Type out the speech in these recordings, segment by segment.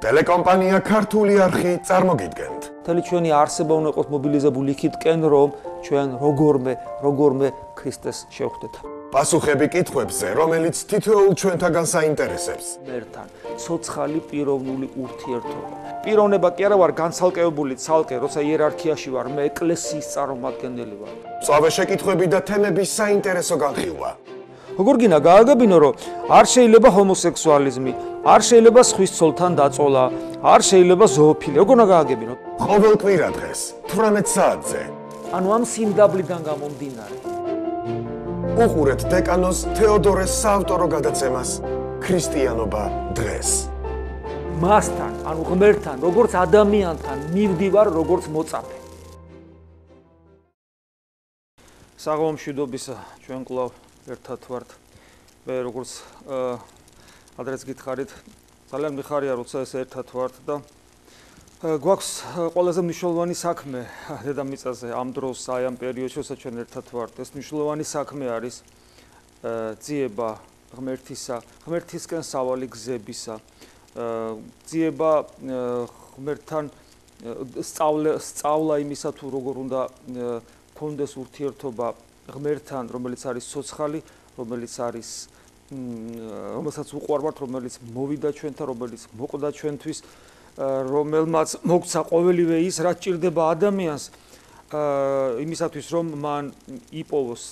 ტელეკომპანია ქართული არხი წარმოგიდგენთ. მთელი ჩვენი არსება უნდა იყოს მობილიზებული იქითკენ, რომ ჩვენ როგორმე, როგორმე ქრისტეს შევხვდეთ. პასუხები კითხვებზე, რომელიც თითოეულ ჩვენთაგან საინტერესებს. ერთთან, სოციალური პიროვნული ურთიერთობა. პიროვნება კი არა ვარ განსალკევებული ცალკე, როცა იერარქიაში ვარ, მე ეკლესიის წარმომადგენელი ვარ. წავე შეკითხვები და თემების საინტერესო განხილვა. როგორ გინდა გააგებინო რომ არ შეიძლება ჰომოსექსუალიზმი, არ შეიძლება სხვის ცოლთან დაწოლა, არ შეიძლება ზოოფილია. როგორ უნდა გააგებინო? ყოველ კვირა დღეს 18 საათზე. ანუ ამ სიმდაბლიდან გამომდინარე. უყურეთ დეკანოს თეოდორეს საავტორო გადაცემას ქრისტიანობა დღეს. მასთან, ანუ ღმერთთან, როგორც ადამიანთან მივდივარ როგორც მოწაფე. საღამომშვიდობისა ჩვენ კლავ ერთად ვართ. მე როგორც ადრეს გითხარით, ძალიან მიხარია როცა ეს ერთად ვართ და გვაქვს ყველაზე მნიშვნელოვანი საქმე დედამიწაზე ამ დროს, აი ამ პერიოდში, როცა ჩვენ ერთად ვართ. ეს მნიშვნელოვანი საქმე არის ძიება ღმერთისა, ღმერთისკენ სავალი გზებისა. ძიება ღმერთთან სწავლა სწავლა იმისა თუ როგორ უნდა კონდეს ურთიერთობა ღმერთთან, რომელიც არის ცოცხალი, რომელიც არის რომელსაც უყვარვართ, რომელიც მოვიდა ჩვენთან, რომელიც მოკვდა ჩვენთვის, რომელმაც მოგცა ყოველივე ის, რაც ჭირდება ადამიანს იმისათვის, რომ მან იპოვოს,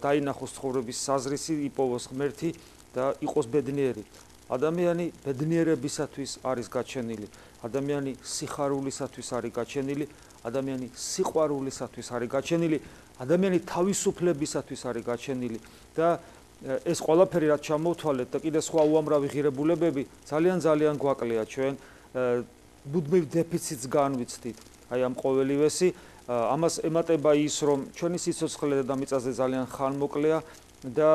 დაინახოს ცხოვრების საზრისი, იპოვოს ღმერთი და იყოს ბედნიერი. ადამიანი ბედნიერებისათვის არის გაჩენილი. ადამიანი სიხარულისათვის არის გაჩენილი. ადამიანი სიყვარულისათვის არის გაჩენილი. ადამიანი თავისუფლებისათვის არის გაჩენილი და ეს ყველაფერი რაც ჩამოვთვალეთ და კიდე სხვა უამრავი ღირებულებები ძალიან ძალიან გვაკლია ჩვენ ბუდმივ დეფიციტს განვიცდით. აი ამ ყოველივესი ამას ემატება ის რომ ჩვენი სიცოცხლე და მიწაზე ძალიან ხანმოკლეა და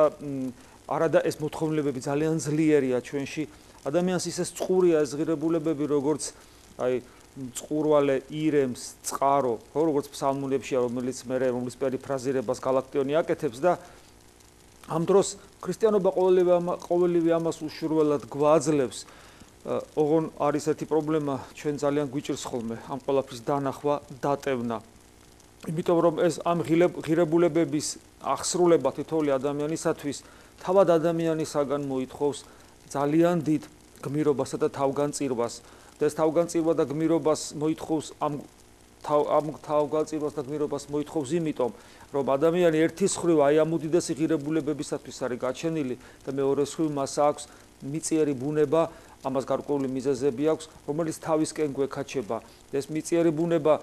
არადა ეს მოთხოვნილებები ძალიან ძლიერია ჩვენში ადამიანს ისეს წყურია ეს ღირებულებები როგორც აი წყურვალე ირემს წყარო ხო როგორც ფსალმუნებშია რომელიც მე რომლის პერიფრაზირებას გალაქტიონი აკეთებს და ამ დროს ქრისტიანობა ყოველივე ყოველივე ამას უშურველად გვაძლევს. ოღონ არის ერთი პრობლემა ჩვენ ძალიან გვიჭირს ხოლმე ამ ყოლაფრის დანახვა დატევნა. იმიტომ რომ ეს ამ ღირებულებების აღსრულება თითოეული ადამიანისათვის თავად ადამიანისაგან მოითხოვს ძალიან დიდ გმირობასა და თავგანწირვას. და ეს თავგანწირვა და გმირობას მოითხოვს ამ ამ თავგანწირვას და გმირობას მოითხოვს იმიტომ რომ ადამიანი ერთის ხრივ აი ამ უდიდესი ღირებულებებისათვის არის გაჩენილი და მეორე ხრივ მას აქვს მიწიერი ბუნება ამას გარკვეული მიზეზები აქვს რომელიც თავისკენ გვეკაჩება ეს მიწიერი ბუნება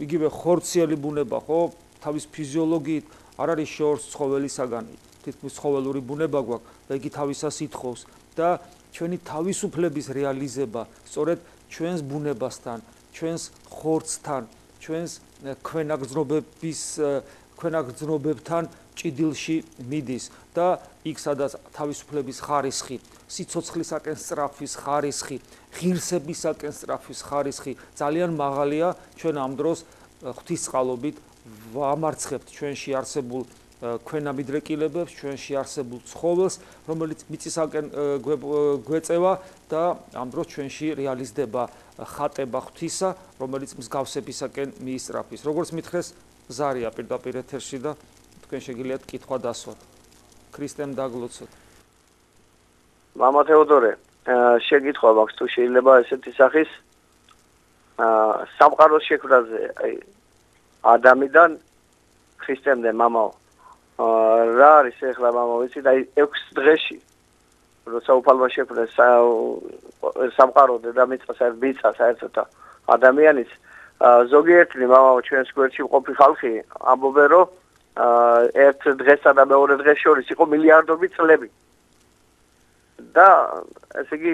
იგივე ხორციელი ბუნება ხო? თავის ფიზიოლოგიით არ არის შორს ცხოველისაგან. თითქმის ცხოველური ბუნება გვაქვს და იგი თავისას ითხოვს. და ჩვენი თავისუფლების რეალიზება სწორედ ჩვენს ბუნებასთან, ჩვენს ხორცთან, ჩვენს ქვენაგზნობების ქვენაგზნობებთან ჭიდილში მიდის და იქ სადაც თავისუფლების ხარისხი, სიცოცხლისაკენ სწრაფის ხარისხი, ღირსებისაკენ სწრაფის ხარისხი ძალიან მაღალია ჩვენ ამ დროს ღვთისწყალობით ვამარცხებთ ჩვენში არსებულ ქვენამიდრეკილებებს, ჩვენში არსებულ ცხოველს, რომელიც მიწისაკენ გვეწევა და ამ დროს ჩვენში რეალიზდება ხატება ღვთისა, რომელიც მსგავსებისაკენ მიისწრაფის. როგორც მითხრეს, ზარია პირდაპირ ეთერში და თქვენ შეგიძლიათ კითხვა დასვათ. ქრისტემ დაგლოცოთ. მამა თეოდორე, შეკითხვა მაქვს თუ შეიძლება ესეთი სახის აა სამყაროს შექმნაზე, აი ადამიანიდან ქრისტემდე მამაო. რა არის ახლა მამა ვიცი და 6 დღეში. როცა უფალმა შეფრეს სამყარო დედამიწა საერთო საერთოდ ადამიანის ზოგიერთი მამა ჩვენს გვერდში მყოფი ხალხი ამბობენ რომ ერთ დღესა და მეორე დღეს შორის იყო მილიარდობით წლები. და ესე იგი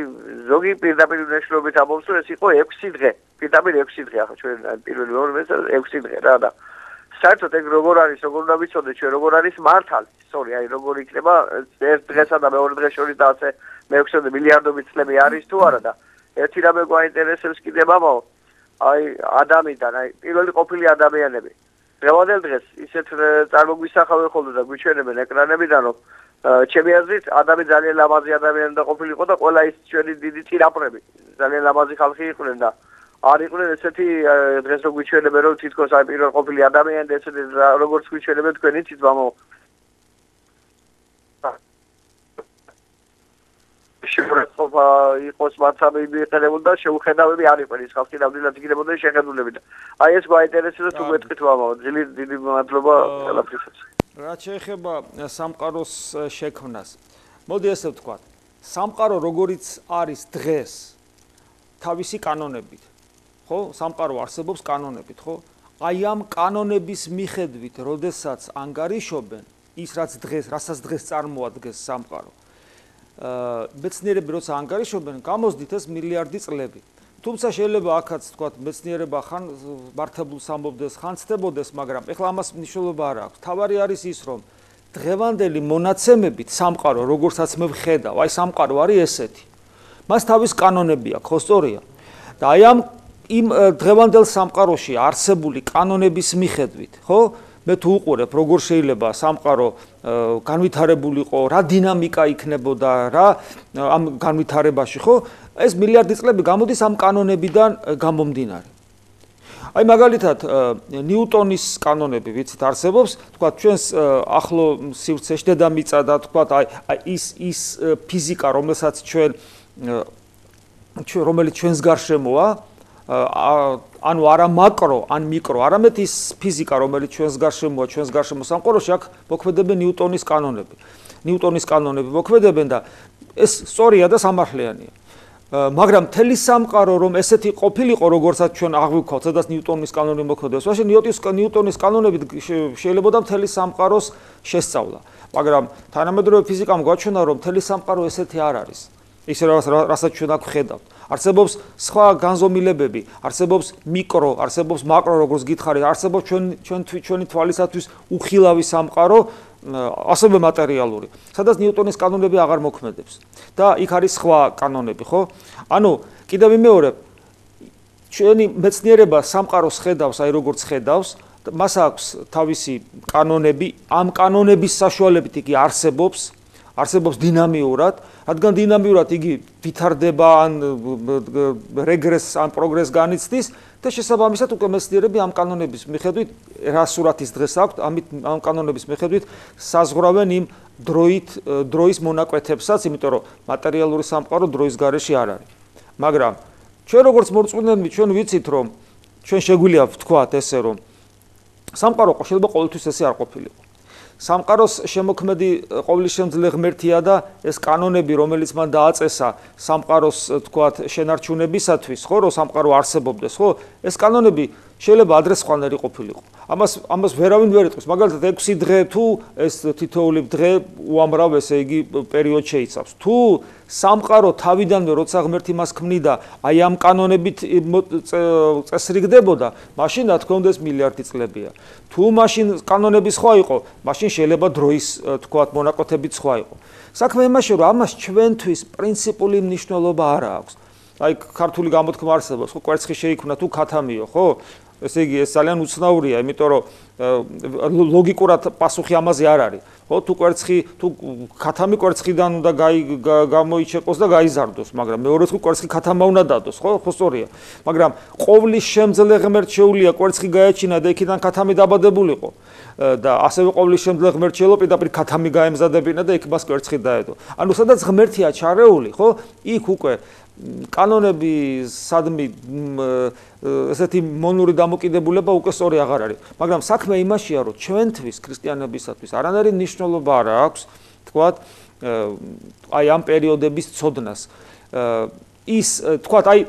ზოგი პირდაპირ ნიშნობით ამბობს რომ ეს იყო 6 დღე. პირდაპირ 6 დღე ახლა ჩვენ პირველი მეორე დღე 6 დღე რა და საერთოდ ეგ როგორ არის, როგორ უნდა ვიცოდეთ ჩვენ როგორ არის მართალი? სწორი, აი როგორ იქნება ერთ დღესა და მეორე დღეს შორის და ასე მე ვხსენე მილიარდობით წლები არის თუ არა და ერთი რამე გვაინტერესებს კიდე მამაო. აი ადამიანთან, აი პირველი ყოფილი ადამიანები. დღევანდელ დღეს ისეთ წარმოგვისახავენ ხოლმე და გვიჩვენებენ ეკრანებიდან რომ ჩემი აზრით ადამი ძალიან ლამაზი ადამიანი და ყოფილიყო და ყველა ის ჩვენი დიდი წინაპრები ძალიან ლამაზი ხალხი იყვნენ და არ იყვნენ ესეთი დღეს რო გვიჩვენებენ რომ თითქოს აი პირველ ყოფილი ადამიანი და ესეთი როგორც გვიჩვენებენ თქვენი თვით მამო შეურაცხყოფა იყოს მათამი მიეწერებულ და შეუხედავები არ იყვნენ ის ხალხი ნამდვილად იქნებოდნენ შეხედულები და აი ეს გვაინტერესებს თუ გეტყვით მამო ძილი დიდი მადლობა ყველაფრისთვის რაც შეეხება სამყაროს შექმნას მოდი ესე ვთქვა სამყარო როგორიც არის დღეს თავისი კანონებით ხო სამყარო არსებობს კანონებით ხო აი ამ კანონების მიხედვით როდესაც ანგარიშობენ ის რაც დღეს რასაც დღეს წარმოადგენს სამყარო აა მეცნიერები როცა ანგარიშობენ გამოსდით ეს მილიარდი წლები თუმცა შეიძლება ახაც თქვა მეცნიერება ხან მართებულს ამბობდეს, ხან ცდებოდეს, მაგრამ ეხლა ამას მნიშვნელობა არ აქვს. თავარი არის ის, რომ დღევანდელი მონაცემებით სამყარო, როგორცაც მე ვხედავ, აი სამყარო არის ესეთი. მას თავის კანონები აქვს, ხო სწორია? და აი ამ იმ დღევანდელ სამყაროში არსებული კანონების მიხედვით, ხო? მე თუ უყურებ, როგორ შეიძლება სამყარო განვითარებულიყო, რა დინამიკა იქნებოდა რა ამ განვითარებაში, ხო? ეს მილიარდი წლები გამოდის ამ კანონებიდან გამომდინარე. აი მაგალითად ნიუტონის კანონები ვიცით არსებობს, თქვა ჩვენს ახლო სივრცეში დედამიწა და თქვა აი ის ის ფიზიკა, რომელსაც ჩვენ ჩვენ რომელიც ჩვენს გარშემოა, ანუ არა მაკრო, ან მიკრო, არამედ ის ფიზიკა, რომელიც ჩვენს გარშემოა, ჩვენს გარშემო სამყაროში აქ მოქმედებენ ნიუტონის კანონები. ნიუტონის კანონები მოქმედებენ და ეს სწორია და სამართლიანია. მაგრამ თელი სამყარო რომ ესეთი ყოფილიყო როგორცაც ჩვენ აღვიქოთ სადაც ნიუტონის კანონი მოქმედებს ვაშე ნიუტონის ნიუტონის კანონებით შეიძლება და თელი სამყაროს შესწავლა მაგრამ თანამედროვე ფიზიკამ გვაჩვენა რომ თელი სამყარო ესეთი არ არის ისე რასაც ჩვენ აქ ხედავთ არსებობს სხვა განზომილებები არსებობს მიკრო არსებობს მაკრო როგორც გითხარით არსებობს ჩვენ ჩვენ ჩვენი თვალისათვის უხილავი სამყარო ასევე მატერიალური, სადაც ნიუტონის კანონები აღარ მოქმედებს. და იქ არის სხვა კანონები, ხო? ანუ კიდევ ვიმეორებ, ჩვენი მეცნიერება სამყაროს ხედავს, აი როგორც ხედავს, მას აქვს თავისი კანონები, ამ კანონების საშუალებით იგი არსებობს, არსებობს დინამიურად, რადგან დინამიურად იგი ვითარდება ან რეგრესს ან პროგრესს განიცდის და შესაბამისად უკვე მეცნიერები ამ კანონების მიხედვით რა სურათის დღეს აქვს, ამით ამ კანონების მიხედვით საზღურავენ იმ დროით დროის მონაკვეთებსაც, იმიტომ რომ მატერიალური სამყარო დროის გარეშე არ არის. მაგრამ ჩვენ როგორც მორწმუნეები ჩვენ ვიცით რომ ჩვენ შეგვიძლია ვთქვათ ესე რომ სამყარო შეიძლება ყოველთვის ესე არ ყოფილიყო. სამყაროს შემოქმედი ყოვლისშემძლე ღმერთია და ეს კანონები, რომელიც მან დააწესა სამყაროს თქვათ შენარჩუნებისათვის, ხო, რომ სამყარო არსებობდეს, ხო? ეს კანონები შეიძლება ადრეს ხვანერი ყოფილიყო. ამას ამას ვერავინ ვერ იტყვის. მაგალითად 6 დღე თუ ეს თითოეული დღე უამრავ ესე იგი პერიოდ შეიცავს. თუ სამყარო თავიდანვე როცა ღმერთი მას ქმნიდა, აი ამ კანონებით წესრიგდებოდა, მაშინ რა თქმა უნდა ეს მილიარდი წლებია. თუ მაშინ კანონები სხვა იყო, მაშინ შეიძლება დროის თქვათ მონაკვეთები სხვა იყო. საქმე იმაში რომ ამას ჩვენთვის პრინციპული მნიშვნელობა არ აქვს. აი ქართული გამოთქმა არსებობს, ხო კვერცხი შეიქმნა თუ ქათამიო, ხო? ესე იგი ეს ძალიან უცნაურია, იმიტომ რომ ლოგიკურად პასუხი ამაზე არ არის. ხო, თუ კვერცხი, თუ ქათამი კვერცხიდან უნდა გამოიჩეკოს და გაიზარდოს, მაგრამ მეორე თუ კვერცხი ქათამა უნდა დადოს, ხო, ხო სწორია. მაგრამ ყოვლის შემძლე ღმერთ შეუულია კვერცხი გაეჩინა და იქიდან ქათამი დაბადებულიყო. და ასევე ყოვლის შემძლე ღმერთ შეელო პირდაპირ ქათამი გაემზადებინა და იქ მას კვერცხი დაედო. ანუ სადაც ღმერთია ჩარეული, ხო? იქ უკვე კანონები სადმი ესეთი მონური დამოკიდებულება უკვე სწორი აღარ არის. მაგრამ საქმე იმაშია, რომ ჩვენთვის ქრისტიანებისათვის არანაირი ნიშნულობა არ აქვს, თქვათ, აი ამ პერიოდების წოდნას. ის თქვათ, აი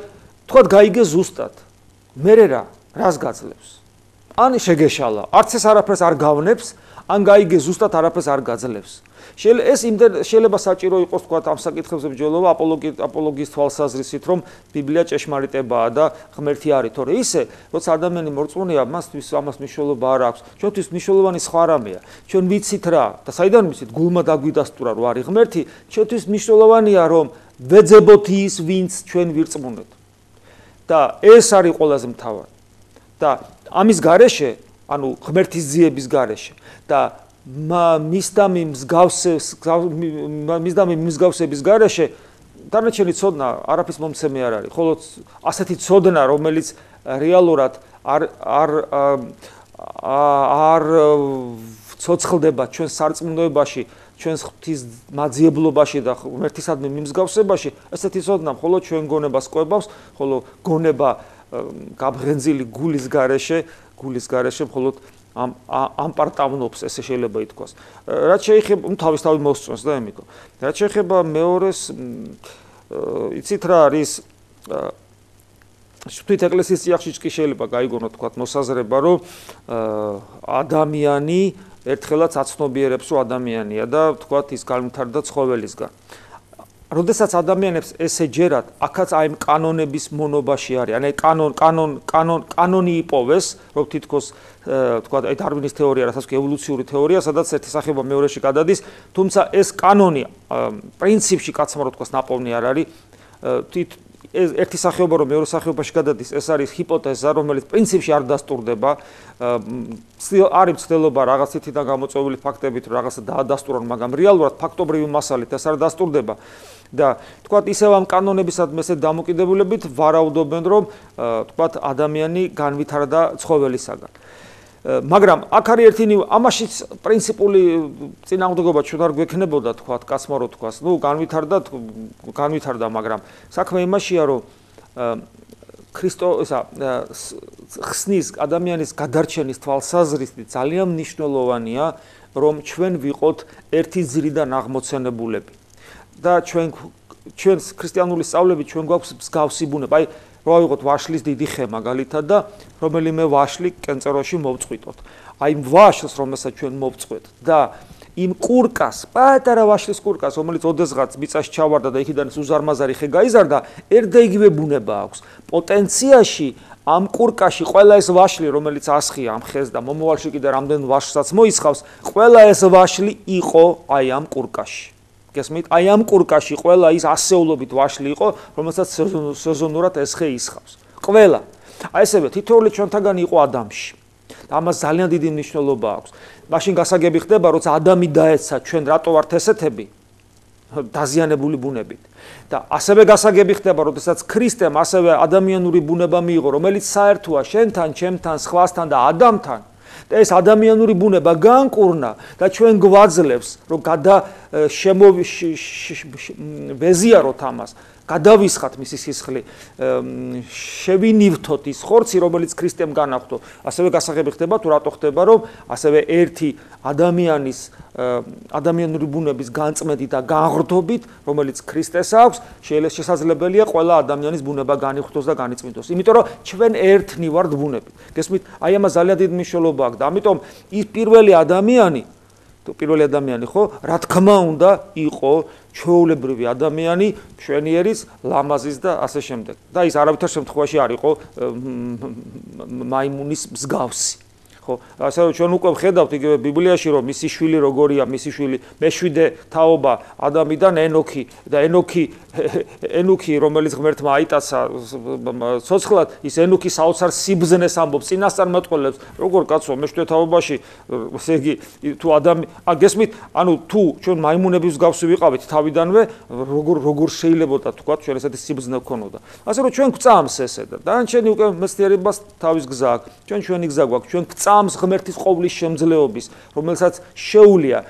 თქვათ გაიგე ზუსტად. მე რა, რას გაძლევს? ან შეგეშალა, არც ეს არაფერს არ გავნებს, ან გაიგე ზუსტად არაფერს არ გაძლევს. შეიძლება ეს იმდენ შეიძლება საჭირო იყოს თქვა ამ საკითხებზე ბჯოლობა აპოლოგიის აპოლოგიის თვალსაზრისით რომ ბიბლია ჭეშმარიტებაა და ღმერთი არის თორე ისე როცა ადამიანი მორწმუნეა მასთვის ამას მნიშვნელობა არ აქვს. ჩვენთვის მნიშვნელოვანი სხვა რამეა. ჩვენ ვიცით რა და საიდან ვიცით? გულმა დაგვიდასტურა რომ არის ღმერთი. ჩვენთვის მნიშვნელოვანია რომ ვეძებოთ ის ვინც ჩვენ ვირწმუნეთ. და ეს არის ყველაზე მთავარი. და ამის გარეშე ანუ ღმერთის ძიების გარეშე. და მისდამი მსგავსებს მისდამი მსგავსების garaშე დანარჩენი ცოდნა არაფის მომცემი არ არის. ხოლო ასეთი ცოდნა, რომელიც რეალურად არ არ არ ცოცხლდება ჩვენ სარწმუნოებაში, ჩვენს ღვთის მაძიებლობაში და ღმერთისადმი მიმსგავსებაში, ესეთი ცოდნა მხოლოდ ჩვენ გონებას ყვებავს, ხოლო გონება გაბღენძილი გულის garaშე, გულის garaშე მხოლოდ ამ ამ პარტავნობს ესე შეიძლება ითქვას. რაც შეიძლება თავისთავად მოსწონს და ამიტომ. რაც შეიძლება მეორეს იცით რა არის თვით ეკლესიის წიაღში კი შეიძლება გაიგონო თქვა მოსაზრება რომ ადამიანი ერთხელაც აცნობიერებს რომ ადამიანია და თქვა ის განვითარდა ცხოველისგან. როდესაც ადამიანებს ესე ჯერათ, ახაც აი კანონების მონობაში არის. ანუ კანონ, კანონ, კანონ, კანონი იპოვეს, რომ თითქოს თქვა აი დარვინის თეორია, რასაც კი ევოლუციური თეორია, სადაც ერთი სახეობა მეორეში გადადის, თუმცა ეს კანონი პრინციპში კაცმა რო თქვას ნაპოვნი არ არის. თვით ეს ერთი სახეობა რომ მეორე სახეობაში გადადის, ეს არის ჰიპოთეზა, რომელიც პრინციპში არ დასტურდება. არის ცდელობა რაღაც თითიდან გამოწვეული ფაქტებით, რაღაცა დაადასტურონ, მაგრამ რეალურად ფაქტობრივი მასალით ეს არ დასტურდება. და თქვათ ისევ ამ კანონებისადმი ესე დამოკიდებულებით ვარაუდობენ რომ თქვათ ადამიანი განვითარდა ცხოველისაგან. მაგრამ აქ არის ერთი ამაშიც პრინციპული წინააღმდეგობა ჩვენ არ გვექნებოდა თქვათ კაცმა რო თქვას. ნუ განვითარდა განვითარდა მაგრამ საქმე იმაშია რომ ქრისტო ესა ხსნის ადამიანის გადარჩენის თვალსაზრისით ძალიან მნიშვნელოვანია რომ ჩვენ ვიყოთ ერთი ძირიდან აღმოცენებულები და ჩვენ ჩვენს ქრისტიანული სწავლები ჩვენ გვაქვს მსგავსი ბუნება. აი, რა ვიღოთ ვაშლის დიდი ხე მაგალითად და რომელიმე ვაშლი კენწეროში მოვწყვიტოთ. აი, ვაშლს რომელსაც ჩვენ მოვწყვეთ და იმ კურკას, პატარა ვაშლის კურკას, რომელიც ოდესღაც მიწაში ჩავარდა და იქიდან უზარმაზარი ხე გაიზარდა, ერთ და იგივე ბუნება აქვს. პოტენციაში ამ კურკაში ყველა ეს ვაშლი, რომელიც ასხია ამ ხეს და მომავალში კიდე რამდენ ვაშლსაც მოისხავს, ყველა ეს ვაშლი იყო აი ამ კურკაში. გესმით? აი ამ კურკაში ყველა ის ასეულობით ვაშლი იყო, რომელსაც სეზონურად ესხე ისხავს. ყველა. აი ესევე თითოეული ჩვენთაგანი იყო ადამიანში. და ამას ძალიან დიდი მნიშვნელობა აქვს. მაშინ გასაგები ხდება, როცა ადამი დაეცა ჩვენ რატო ვართ ესეთები? დაზიანებული ბუნებით. და ასევე გასაგები ხდება, როდესაც ქრისტემ ასევე ადამიანური ბუნება მიიღო, რომელიც საერთოა შენთან, ჩემთან, სხვასთან და ადამიანთან. და ეს ადამიანური ბუნება განკურნა და ჩვენ გვაძლევს რომ გადა შემოვეზიაროთ ამას გადავისხათ მისი სისხლი შევინივთოთ ის ხორცი რომელიც ქრისტემ განახტო ასევე გასაღები ხდება თუ რატო ხდება რომ ასევე ერთი ადამიანის ადამიანური ბუნების განწმენდი და განღრდობით რომელიც ქრისტეს აქვს შეიძლება შესაძლებელია ყველა ადამიანის ბუნება განიხვთოს და განიწმინდოს. იმიტომ რომ ჩვენ ერთნი ვართ ბუნებით გესმით? აი ამას ძალიან დიდი მნიშვნელობა აქვს და ამიტომ ის პირველი ადამიანი თუ პირველი ადამიანი ხო, რა თქმა უნდა, იყო ჩვეულებრივი ადამიანი, მშვენიერის, ლამაზის და ასე შემდეგ. და ის არავითარ შემთხვევაში არ იყო მაიმუნის მსგავსი. ხო? ასე რომ ჩვენ უკვე ვხედავთ იგივე ბიბლიაში რომ მისი შვილი როგორია მისი შვილი მეშვიდე თაობა ადამიდან ენოქი და ენოქი ენოქი რომელიც ღმერთმა აიტაცა ცოცხლად ის ენოქი საოცარ სიბზნეს ამბობს წინასწარ მეტყოლებს როგორ კაცო მეშვიდე თაობაში ესე იგი თუ ადამი ა გესმით ანუ თუ ჩვენ მაიმუნების გავსი ვიყავით თავიდანვე როგორ როგორ შეიძლებოდა თქვა ჩვენ ესეთი სიბზნე გქონოდა ასე რომ ჩვენ გვწამს ესე და დანარჩენი უკვე მეცნიერებას თავის გზა აქვს ჩვენ ჩვენი გზა გვაქვს ჩვენ გვწამს წამს ღმერთის ყოვლის შემძლეობის, რომელსაც შეუულია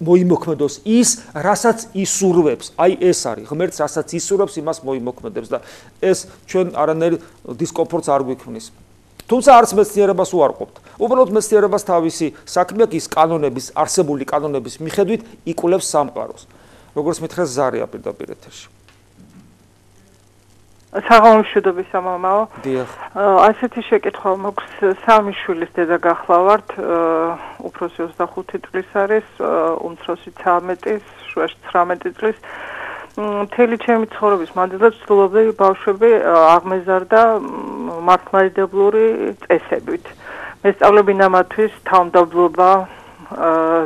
მოიმოქმედოს ის, რასაც ისურვებს. აი ეს არის ღმერთს, რასაც ისურვებს, იმას მოიმოქმედებს და ეს ჩვენ არანაირ დისკომფორტს არ გვიქმნის. თუმცა არც მეცნიერებას უარყოფთ. უბრალოდ მეცნიერებას თავისი საქმე აქვს კანონების, არსებული კანონების მიხედვით იკულებს სამყაროს. როგორც მითხრეს ზარია პირდაპირ ეთერში. საღამოშვიდობის სამამაო. დიახ. ასეთი შეკითხვა მაქვს სამი შვილის დედა გახლავართ. უფროსი 25 წლის არის, უმცროსი 13-ის, შუაში 19 წლის. მთელი ჩემი ცხოვრების მანძილზე ვცდილობდი ბავშვები აღმეზარდა მართლმადიდებლური წესებით. მე სწავლებინა მათთვის თავმდაბლობა,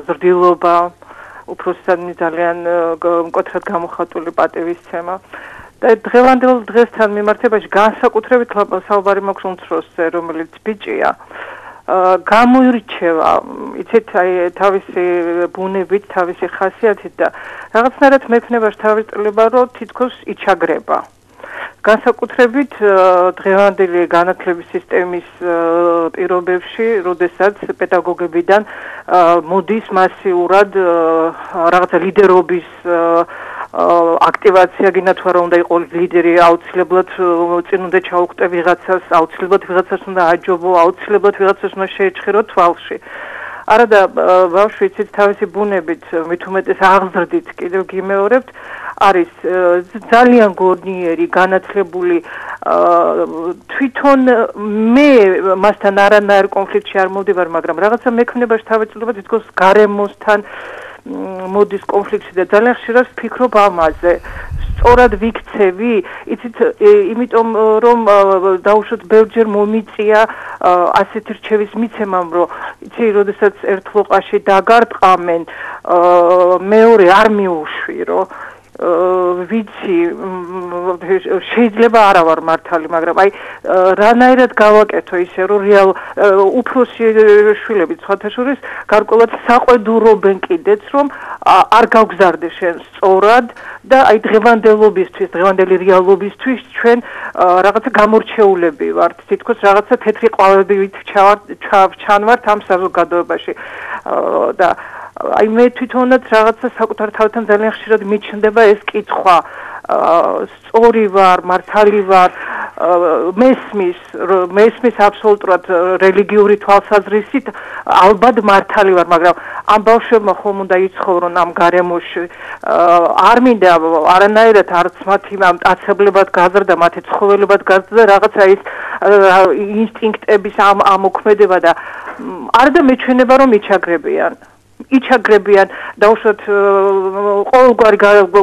ზრდილობა, უფროსისადმი ძალიან მკვეთრად გამოხატული პატივისცემა. და დღევანდელ დღესთან მიმართებაში განსაკუთრებით საუბარი მაქვს უმცროსზე, რომელიც ბიჭია. გამოირჩევა იცით აი თავისი ბუნებით, თავისი ხასიათით და რაღაცნაირად მექნება თავისწლება რომ თითქოს იჩაგრება. განსაკუთრებით დღევანდელი განათლების სისტემის პირობებში, როდესაც პედაგოგებიდან მოდის მასიურად რაღაცა ლიდერობის აქტივაცია გინდა თუ არა უნდა იყოს ლიდერი აუცილებლად წინ უნდა ჩაუხტე ვიღაცას აუცილებლად ვიღაცას უნდა აჯობო აუცილებლად ვიღაცას უნდა შეეჭხირო თვალში. არა და ბავშვი იცით თავისი ბუნებით მით უმეტეს აღზრდით კიდევ გიმეორებთ არის ძალიან გორნიერი განათლებული თვითონ მე მასთან არანაირ კონფლიქტში არ მოვდივარ მაგრამ რაღაცა მექნება თავისუფლება თითქოს გარემოსთან მოდის კონფლიქტში და ძალიან ხშირად ვფიქრობ ამაზე. სწორად ვიქცევი, იცით, იმიტომ რომ დაუშვოთ ბევრჯერ მომიწია ასეთ რჩევის მიცემამ, რომ იცი, როდესაც ერთ ლოყაში დაგარტყამენ, მეორე არ მიუშვი, რომ ვიცი შეიძლება არა ვარ მართალი მაგრამ აი რანაირად გავაკეთო ისე რომ რეალ უფროსი შვილები სხვათა შორის გარკვეულად საყვედურობენ კიდეც რომ არ გავგზარდე შენ სწორად და აი დღევანდელობისთვის დღევანდელი რეალობისთვის ჩვენ რაღაცა გამორჩეულები ვართ თითქოს რაღაცა თეთრი ყვავილით ჩანვართ ამ საზოგადოებაში. და აი მე თვითონაც რაღაცა საკუთარ თავთან ძალიან ხშირად მიჩნდება ეს კითხვა. სწორი ვარ, მართალი ვარ, მესმის, მესმის აბსოლუტურად რელიგიური თვალსაზრისით ალბათ მართალი ვარ, მაგრამ ამ ბავშვებმა ხომ უნდა იცხოვრონ ამ გარემოში. არ მინდა არანაირად არც მათი ამ დაცებლებად გაზრდა, მათი ცხოველებად გაზრდა რაღაცა ის ინსტინქტების ამ ამოქმედება და არ და მეჩვენება რომ იჩაგრებიან. იჩაგრებიან დაუშვათ ყოველგვარი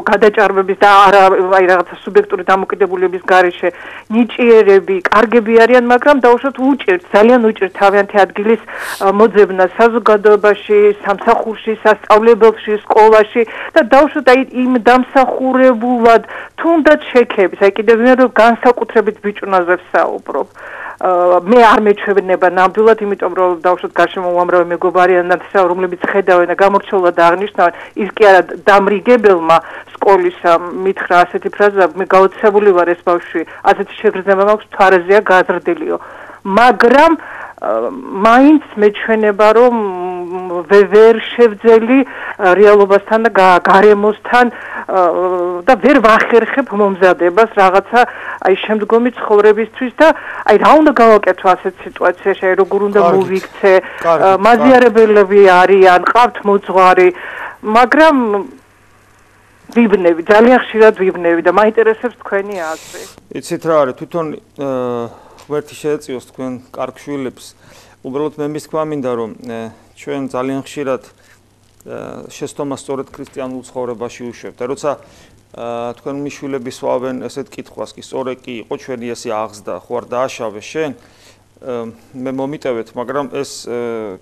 გადაჭარბების და არა აი რაღაცა სუბიექტური დამოკიდებულების გარეშე ნიჭიერები კარგები არიან მაგრამ დაუშვათ უჭერთ ძალიან უჭერთ თავიანთი ადგილის მოძებნა საზოგადოებაში სამსახურში სასწავლებელში სკოლაში და დაუშვათ აი იმ დამსახურებულად თუნდაც შექებს აი კიდევ მე რომ განსაკუთრებით ბიჭუნაზე ვსაუბრობ მე არ მეჩვენება ნამდვილად, იმიტომ რომ დავშოთ გარშემო უამრავი მეგობარი ან ნაცსა რომლებიც ხედავენ და გამორჩეულად აღნიშნავენ, ის კი არა დამრიგებელმა სკოლის მითხრა ასეთი ფრაზა, მე გაოცებული ვარ ეს ბავშვი, ასეთი შეგრძნება მაქვს, თვარეზეა გაზრდილიო. მაგრამ მაინც მეჩვენება რომ ვერ შევძელი რეალობასთან და გარემოსთან და ვერ ვახერხებ მომზადებას რაღაცა აი შემდგომი ცხოვრებისთვის და აი რა უნდა გავაკეთო ასეთ სიტუაციაში აი როგორ უნდა მოვიქცე? მაზიარებელები არიან ყავთ მოძღვარი მაგრამ ვიბნები ძალიან ხშირად ვიბნები და მაინტერესებს თქვენი აზრი. იცით რა არის თვითონ ღმერთი შეეწიოს თქვენ კარგშვილებს უბრალოდ მე მისქვა მინდა რომ ჩვენ ძალიან ხშირად შეცდომა სწორედ ქრისტიანულ ცხოვრებაში უშვებთ და როცა თქვენ მიშვილები სვავენ ესეთ კითხვას კი სწორე კი იყო ჩვენი ესე აღზდა ხო არ დააშავე. შენ მე მომიტევეთ მაგრამ ეს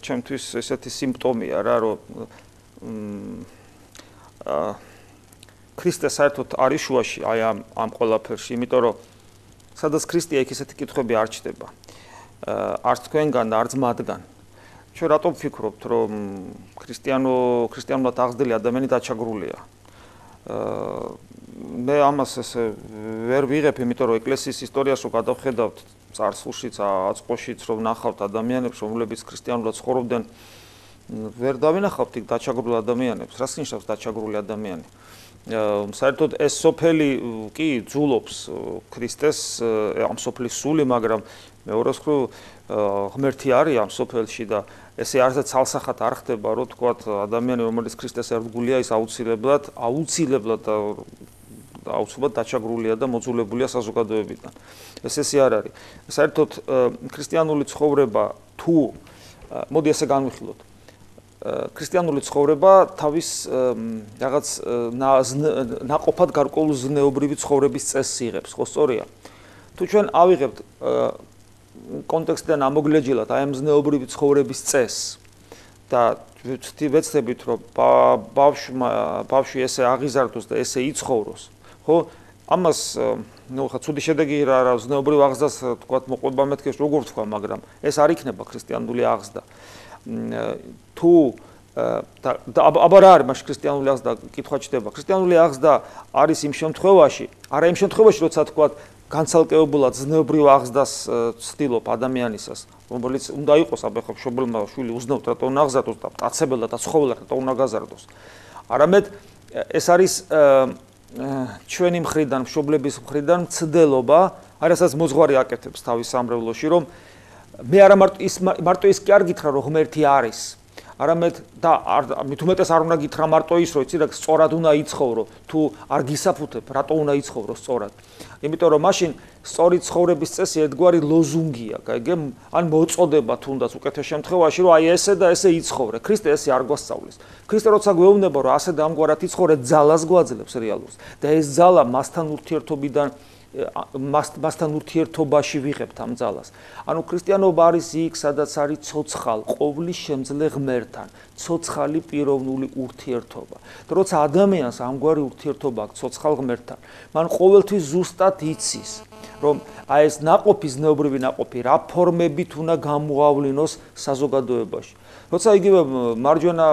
ჩემთვის ესეთი სიმპტომია რა რომ აა ქრისტე საერთოდ არის შუაში აი ამ ამ ყველაფერში იმიტომ რომ სადაც ქრისტია იქ ესეთი კითხვები არ ჩდება არც თქვენგან და არც მათგან. ჩვენ რატომ ვფიქრობთ, რომ ქრისტიანო ქრისტიანულად აღზრდილი ადამიანი დაჩაგრულია? მე ამას ესე ვერ ვიღებ, იმიტომ რომ ეკლესიის ისტორიას რო გადავხედავთ, წარსულშიც, აწყოშიც რომ ნახავთ ადამიანებს, რომლებიც ქრისტიანულად ცხოვრობდნენ, ვერ დავინახავთ იქ დაჩაგრულ ადამიანებს. რას ნიშნავს დაჩაგრული ადამიანი? აა საერთოდ ეს სოფელი კი ძულობს ქრისტეს ამ სოფლის სული, მაგრამ მეორე მხრივ ღმერთი არის ამ სოფელში და ესე არცად ცალსახად არ ხდება, რომ თქვა ადამიანი, რომელიც ქრისტეს ერთგულია, ის აუცილებლად, აუცილებლად აუცილებლად დაჩაგრულია და მოძულებულია საზოგადოებიდან. ეს ესე არ არის. საერთოდ ქრისტიანული ცხოვრება თუ მოდი ასე განვიხილოთ. ქრისტიანული ცხოვრება თავის რაღაც ნაყოფად გარკვეულ ზნეობრივი ცხოვრების წესს იღებს, ხო სწორია? თუ ჩვენ ავიღებთ კონტექსტიდან ამოგლეჯილად აი ამ ზნეობრივი ცხოვრების წესს და ვეცდებით რომ ბავშვი ბავშვი ესე აღიზარდოს და ესე იცხოვროს ხო? ამას ნუ ხა ცუდი შედეგი რა რა ზნეობრივ აღზრდას თქვა მოყვება მეთქეს როგორ თქვა მაგრამ ეს არ იქნება ქრისტიანული აღზრდა თუ და აბა რა არის მაშ ქრისტიანული აღზრდა კითხვა ჩდება. ქრისტიანული აღზრდა არის იმ შემთხვევაში არა იმ შემთხვევაში როცა თქვა განცალკევებულად ზნეობრივ აღზრდას ცდილობ ადამიანისას რომელიც უნდა იყოს აბა ხო შობილმა შვილი უზნეობთ რატო უნდა აღზრდოს და ტაცებელად და ცხოველად რატო უნდა გაზარდოს არამედ ეს არის ჩვენი მხრიდან, მშობლების მხრიდან მცდელობა, არასაც მოძღვარი აკეთებს თავის სამრევლოში, რომ მე არა მარტო ის მარტო ის კი არ გითხრა, რომ ღმერთი არის, არამედ და მით უმეტეს არ უნდა გითხრა მარტო ის, რომ იცი რა სწორად უნდა იცხოვრო, თუ არ გისაფუთებ, რატო უნდა იცხოვრო სწორად. იმიტომ რომ მაშინ სწორი ცხოვრების წესი ერთგვარი ლოზუნგია, გაიგე? ან მოწოდება თუნდაც უკეთეს შემთხვევაში, რომ აი ესე და ესე იცხოვრე. ქრისტე ესე არ გვასწავლის. ქრისტე როცა გვეუბნება, რომ ასე და ამგვარად იცხოვრე, ძალას გვაძლევს რეალურს. და ეს ძალა მასთან ურთიერთობიდან მასთან ურთიერთობაში ვიღებთ ამ ძალას. ანუ ქრისტიანობა არის იქ, სადაც არის ცოცხალ, ყოვლის შემძლე ღმერთთან, ცოცხალი პიროვნული ურთიერთობა. და როცა ადამიანს ამგვარი ურთიერთობა აქვს ცოცხალ ღმერთთან, მან ყოველთვის ზუსტად იცის, რომ აი ეს ناقოფი, ზნეობრივი ناقოფი რა ფორმებით უნდა გამოავლინოს საზოგადოებაში. როცა იგივე მარჯვენა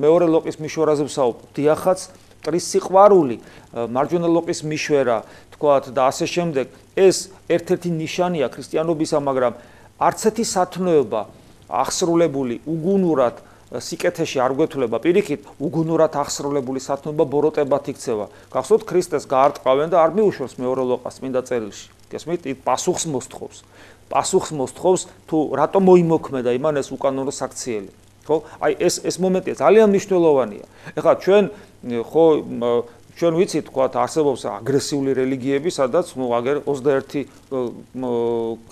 მეორე ლოყის მიშორაზე ვსაუბრობ, დიახაც ტრის სიყვარული, მარჯვენა ლოყის მიშვერა, თქვათ და ასე შემდეგ, ეს ერთ-ერთი ნიშანია ქრისტიანობისა, მაგრამ არც ერთი სათნოება აღსრულებული უგუნურად სიკეთეში არ გვეთვლება პირიქით უგუნურად აღსრულებული სათნოება ბოროტებად იქცევა. გახსოვთ ქრისტეს გაარტყავენ და არ მიუშვეს მეორე ლოყას მინდა წერილში. გესმით? ის პასუხს მოსთხოვს. პასუხს მოსთხოვს თუ რატომ მოიმოქმედა იმან ეს უკანონო საქციელი. ხო? აი ეს ეს მომენტია ძალიან მნიშვნელოვანია. ეხლა ჩვენ ხო ჩვენ ვიცით თქვა არსებობს აგრესიული რელიგიები, სადაც ნუ აგერ 21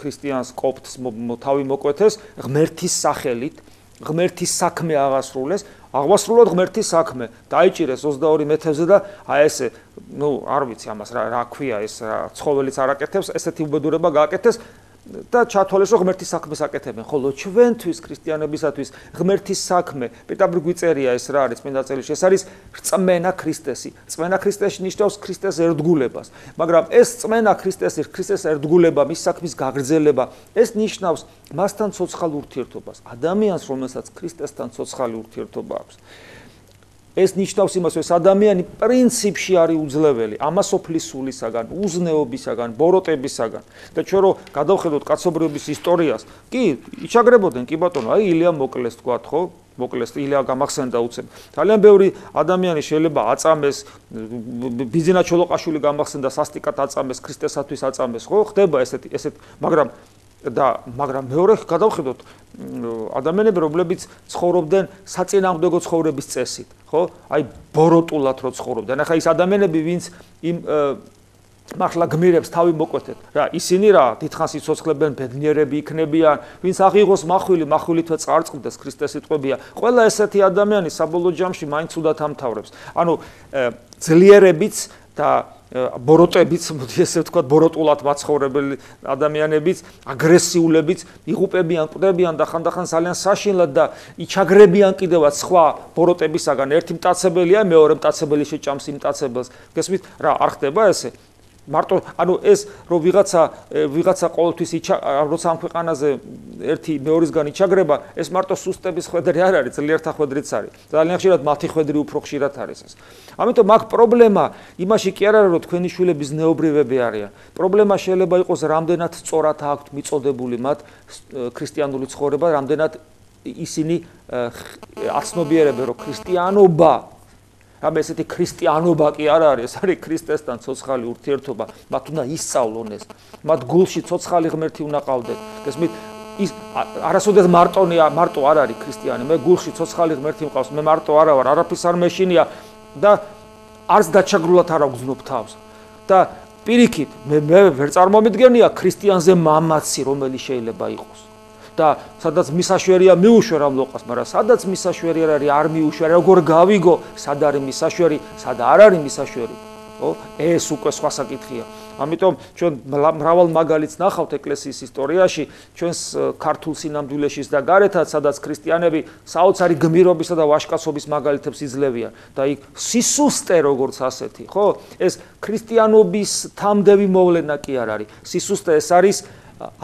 ქრისტიანს კოპტს თავი მოკვეთეს ღმერთის სახელით, ღმერთის საქმე აღასრულეს, აღვასრულოთ ღმერთის საქმე, დაიჭირეს 22 მეთევზე და აი ესე, ნუ არ ვიცი ამას რა რა ქვია ეს ცხოველიც არაკეთებს, ესეთი უბედურება გააკეთეს, და ჩათვალეს რომ ღმერთის საქმეს აკეთებენ ხოლო ჩვენთვის ქრისტიანებისათვის ღმერთის საქმე პეტრე გვიწერია ეს რა არის წმინდა წერილში ეს არის რწმენა ქრისტესი. რწმენა ქრისტეში ნიშნავს ქრისტეს ერთგულებას. მაგრამ ეს რწმენა ქრისტესი ქრისტეს ერთგულება მის საქმის გაგრძელება ეს ნიშნავს მასთან ცოცხალ ურთიერთობას. ადამიანს რომელსაც ქრისტესთან ცოცხალი ურთიერთობა აქვს ეს ნიშნავს იმას, რომ ეს ადამიანი პრინციპში არის უძლეველი ამასოფლის სულისაგან, უზნეობისაგან, ბოროტებისაგან. და ჩვენ რო გადავხედოთ კაცობრიობის ისტორიას, კი, იჩაგრებოდნენ, კი ბატონო, აი ილია მოკლეს თქვათ, ხო? მოკლეს ილია გამახსენდა უცებ. ძალიან ბევრი ადამიანი შეიძლება აწამეს ბიზინა ჩოლოყაშვილი გამახსენდა სასტიკად აწამეს, ქრისტესათვის აწამეს, ხო? ხდება ესეთი ესეთ, მაგრამ და მაგრამ მეორე გადავხედოთ ადამიანები, რომლებიც ცხოვრობდნენ საწინააღმდეგო ცხოვრების წესით, ხო? აი ბოროტულად რო ცხოვრობდნენ. ახლა ის ადამიანები, ვინც იმ მართლა გმირებს თავი მოკვეთეთ. რა, ისინი რა, თითქოს იცოცხლებენ, ბედნიერები იქნებიან, ვინც აღიღოს მახვილი, მახვილი თვე წარწყდეს ქრისტეს სიტყვებია. ყველა ესეთი ადამიანი საბოლოო ჯამში მაინც უდათ ამთავრებს. ანუ ძლიერებიც და ბოროტებიც, მოდი ესე ვთქვა, ბოროტულად მაცხოვრებელი ადამიანებიც, აგრესიულებიც იღუპებიან, ყვდებიან და ხანდახან ძალიან საშინლად და იჩაგრებიან კიდევაც სხვა ბოროტებისაგან. ერთი მტაცებელია, მეორე მტაცებელი შეჭამს იმ მტაცებელს. გესმით? რა, არ ხდება ესე? მარტო ანუ ეს რომ ვიღაცა ვიღაცა ყოველთვის როცა ამ ქვეყანაზე ერთი მეორისგან იჩაგრება ეს მარტო სუსტების ხვედრი არ არის ძლიერთა ხვედრიც არის. ძალიან ხშირად მათი ხვედრი უფრო ხშირად არის ეს. ამიტომ მაგ პრობლემა იმაში კი არ არის რომ თქვენი შვილების ნეობრივები არიან. პრობლემა შეიძლება იყოს რამდენად სწორად აქვთ მიწოდებული მათ ქრისტიანული ცხოვრება რამდენად ისინი აცნობიერებენ რომ ქრისტიანობა ამ ესეთი ქრისტიანობა კი არ არის, ეს არის ქრისტესთან ცოცხალი ურთიერთობა. მათ უნდა ისწავლონ ეს. მათ გულში ცოცხალი ღმერთი უნდა ყავდეთ. გესმით? ის არასოდეს მარტონია, მარტო არ არის ქრისტიანი. მე გულში ცოცხალი ღმერთი მყავს. მე მარტო არა ვარ, არაფრის არ მეშინია და არც დაჩაგრულად არ აგზნობ თავს. და პირიქით, მე მე ვერ წარმომიდგენია ქრისტიანზე მამაცი, რომელიც შეიძლება იყოს. და სადაც მისაშვერია მიუშვერ ამ ლოყას, მაგრამ სადაც მისაშვერი არ არის, არ მიუშვერ, როგორ გავიგო, სად არის მისაშვერი, სად არ არის მისაშვერი? ხო? ეს უკვე სხვა საკითხია. ამიტომ ჩვენ მრავალ მაგალითს ნახავთ ეკლესიის ისტორიაში, ჩვენს ქართულ სინამდვილეშიც და გარეთაც, სადაც ქრისტიანები საოცარი გმირობისა და ვაჟკაცობის მაგალითებს იძლევიან და იქ სისუსტე როგორც ასეთი, ხო? ეს ქრისტიანობის თამდევი მოვლენა კი არ არის. სისუსტე ეს არის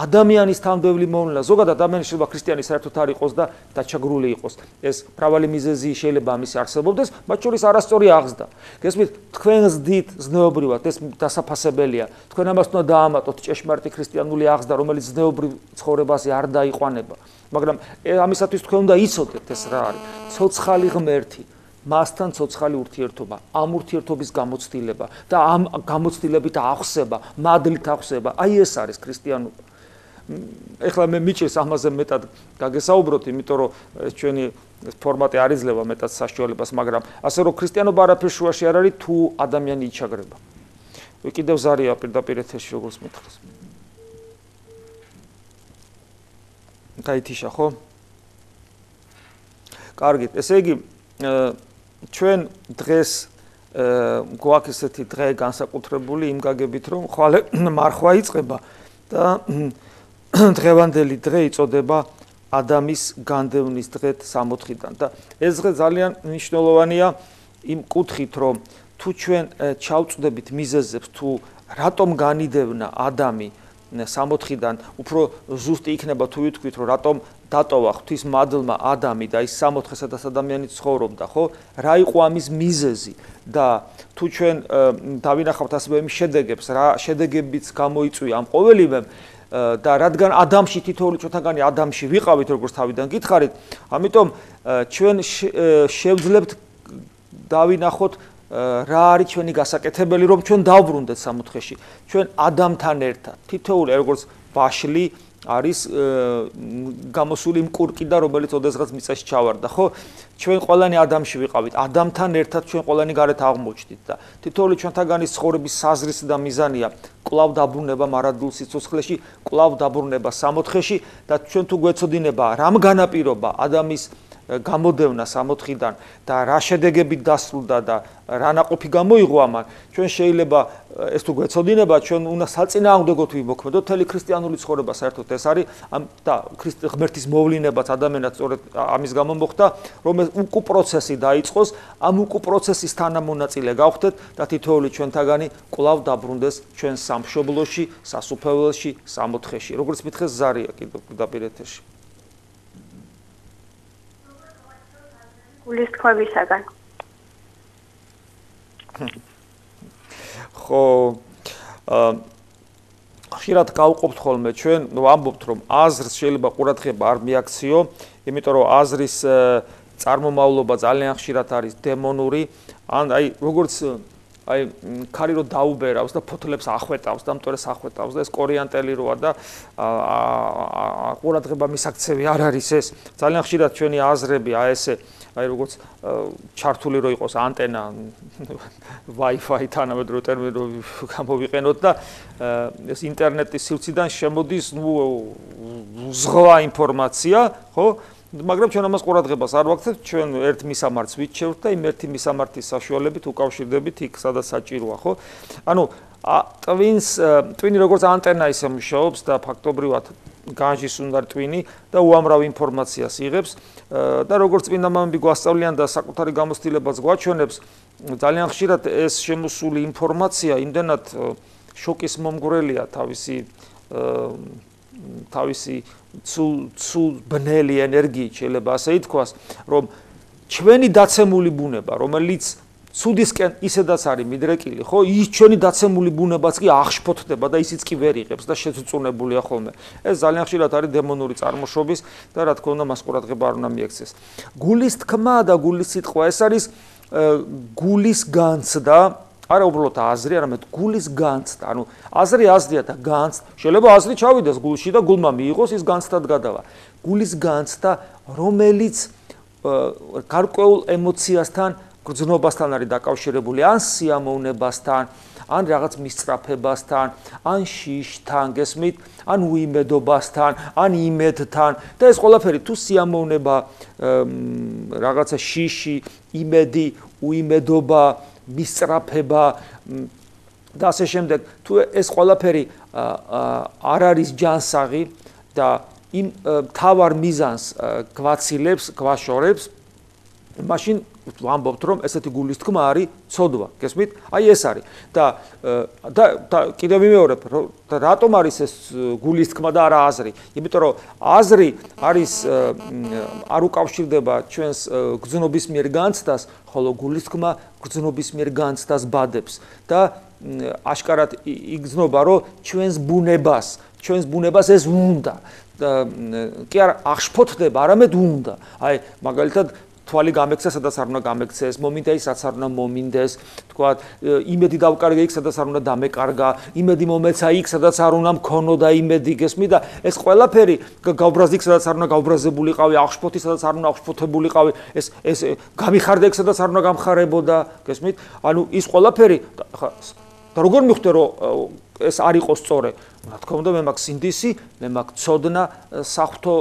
ადამიანის თამდველი მოვლენა. ზოგადად ადამიანი შეიძლება ქრისტიანი საერთოდ არ იყოს და დაჩაგრული იყოს. ეს მრავალი მიზეზი შეიძლება ამის არსებობდეს მათ შორის არასწორი აღზრდა. გესმით თქვენს დიდ ზნეობრივად ეს დასაფასებელია. თქვენ ამას უნდა დაამატოთ ჭეშმარიტი ქრისტიანული აღზრდა რომელიც ზნეობრივ ცხოვრებაზე არ დაიყვანება. მაგრამ ამისათვის თქვენ უნდა იცოდეთ ეს რა არის. ცოცხალი ღმერთი მასთან ცოცხალი ურთიერთობა, ამ ურთიერთობის გამოცდილება და ამ გამოცდილებით ახსება, მადლით ახსება. აი ეს არის ქრისტიანობა. ეხლა მე მიჭირს ამაზე მეტად გაგესაუბროთ, იმიტომ რომ ჩვენი ფორმატი არ იძლევა მეტად საშუალებას, მაგრამ ასე რომ ქრისტიანობა არაფერ შუაში არ არის თუ ადამიანი იჩაგრება. კიდევ ზარია პირდაპირ ეთერში როგორც მითხეს. გაითიშა ხო? კარგით, ესე იგი ჩვენ დღეს გვაქვს ესეთი დღე განსაკუთრებული იმ გაგებით რომ ხვალე მარხვა იწება და დღევანდელი დღე იწოდება ადამის განდევნის დღეთ 64-დან და ეს დღე ძალიან მნიშვნელოვანია იმ კუთხით რომ თუ ჩვენ ჩავწდებით მიზეზებს თუ რატომ განიდევნა ადამი 64-დან უფრო ზუსტი იქნება თუ ვიტყვით რომ რატომ დატოვა ღვთის მადლმა ადამი და ის 64-ე სადაც ადამიანი ცხოვრობდა ხო? რა იყო ამის მიზეზი? და თუ ჩვენ დავინახავთ ასევე იმ შედეგებს რა შედეგებიც გამოიწვია ამ ყოველივემ და რადგან ადამიანში თითოეული ჩვენთაგანი ადამიანში ვიყავით როგორც თავიდან გითხარით, ამიტომ ჩვენ შევძლებთ დავინახოთ რა არის ჩვენი გასაკეთებელი, რომ ჩვენ დავბრუნდეთ სამოთხეში. ჩვენ ადამიანთან ერთად, თითოეული როგორც ბაშლი არის გამოსული მკურკი და რომელიც ოდესღაც მიწაში ჩავარდა, ხო? ჩვენ ყველანი ადამიანში ვიყავით, ადამიანთან ერთად ჩვენ ყველანი გარეთ აღმოჩნდით და თითოეული ჩვენთაგანის ცხოვრების საზრისი და მიზანია კლავ დაბრუნება მარადულ სიცოცხლეში, კლავ დაბრუნება სამოთხეში და ჩვენ თუ გვეცოდინება რამ განაპირობა ადამიანის გამოდევნა 60-დან და რა შედეგები დასრულდა და რა ناقოფი გამოიღო ამან ჩვენ შეიძლება ეს თუ გვეცოდინება ჩვენ უნდა საწინააღმდეგოდ ვიმოქმედოთ თელი ქრისტიანული ცხოვრება საერთოდ ეს არის ამ და ღმერთის მოვლენებაც ადამიანად სწორედ ამის გამო მოხდა რომ ეს უკუ პროცესი დაიწყოს ამ უკუ პროცესის თანამონაწილე გავხდეთ და თითოეული ჩვენთაგანი კვლავ დაბრუნდეს ჩვენ სამშობლოში სასუფეველში სამოთხეში როგორც მითხეს ზარია კიდევ დაპირეთეში გულის თქობისაგან. ხო აა ხშირად გავყოფთ ხოლმე ჩვენ ვამბობთ რომ აზრს შეიძლება ყურადღება არ მიაქციო, იმიტომ რომ აზრის წარმომავლობა ძალიან ხშირად არის დემონური, ან აი როგორც აი ქარი რო დაუბერავს და ფოთლებს ახვეტავს და მტვერს ახვეტავს და ეს კორიანტელი როა და ყურადღება მისაქცევი არ არის ეს ძალიან ხშირად ჩვენი აზრები აი ესე აი როგორც ჩართული რო იყოს ანტენა Wi-Fi თანამედროვე ტერმინი რო გამოვიყენოთ და ეს ინტერნეტის სივრციდან შემოდის ნუ ზღვა ინფორმაცია ხო მაგრამ ჩვენ ამას ყურადღებას არ ვაქცევთ, ჩვენ ერთ მისამართს ვიჩევთ და იმ ერთი მისამართის საშუალებით უკავშირდებით იქ, სადაც საჭიროა, ხო? ანუ ტვინს ტვინი როგორც ანტენა ისე მუშაობს და ფაქტობრივად განჯის უნდა ტვინი და უამრავ ინფორმაციას იღებს და როგორც წინა მომები გვასწავლიან და საკუთარი გამოცდილებას გვაჩვენებს, ძალიან ხშირად ეს შემოსული ინფორმაცია იმდენად შოკის მომგვრელია თავისი თავისი ცულ ცულ ბნელი ენერგიით შეიძლება ასე ითქვას, რომ ჩვენი დაცემული ბუნება, რომელიც ცუდისკენ ისედაც არის მიდრეკილი, ხო? ის ჩვენი დაცემული ბუნებაც კი აღშფოთდება და ისიც კი ვერ იღებს და შეწუნებულია ხოლმე. ეს ძალიან ხშირად არის დემონური წარმოშობის და რა თქმა უნდა მას ყურადღება არ უნდა მიექცეს. გულის თქმა და გულის სიტყვა ეს არის გულის განცდა არა უბრალოდ აზრი, არამედ გულის განცდა. ანუ აზრი აზრია და განცდა. შეიძლება აზრი ჩავიდეს გულში და გულმა მიიღოს ის განცდად გადავა. გულის განცდა, რომელიც გარკვეულ ემოციასთან, გრძნობასთან არის დაკავშირებული, ან სიამოვნებასთან, ან რაღაც მისწრაფებასთან, ან შიშთან, გესმით, ან უიმედობასთან, ან იმედთან და ეს ყველაფერი თუ სიამოვნება, რაღაცა შიში, იმედი, უიმედობა, მისწრაფება და ასე შემდეგ. თუ ეს ყველაფერი არ არის ჯანსაღი და იმ თავარ მიზანს გვაცილებს, გვაშორებს მაშინ ვამბობთ რომ ესეთი გულის თქმა არის ცოდვა გესმით? აი ეს არის. და და კიდევ ვიმეორებ რატომ არის ეს გულის თქმა და არა აზრი? იმიტომ რომ აზრი არის არ უკავშირდება ჩვენს გზნობის მიერ განცდას ხოლო გულის თქმა გზნობის მიერ განცდას ბადებს. და აშკარად იგზნობა რომ ჩვენს ბუნებას ჩვენს ბუნებას ეს უნდა. და კი არ აღშფოთდება არამედ უნდა. აი მაგალითად თვალი გამექცა, სადაც არ უნდა გამექცეს, მომინდა ის, რაც არ უნდა მომინდეს, თქვა, იმედი დავკარგე იქ, სადაც არ უნდა დამეკარგა, იმედი მომეცა იქ, სადაც არ უნდა მქონოდა იმედი, გესმი და ეს ყველაფერი გავბრაზდი იქ, სადაც არ უნდა გავბრაზებულიყავი, აღშფოთი, სადაც არ უნდა აღშფოთებულიყავი, ეს ეს გამიხარდა იქ, სადაც არ უნდა გამხარებოდა, გესმით? ანუ ის ყველაფერი და როგორ მიხვდე რომ ეს არ იყოს სწორე? რა თქმა უნდა მე მაქვს ინდისი, მე მაქვს ცოდნა საფრთხო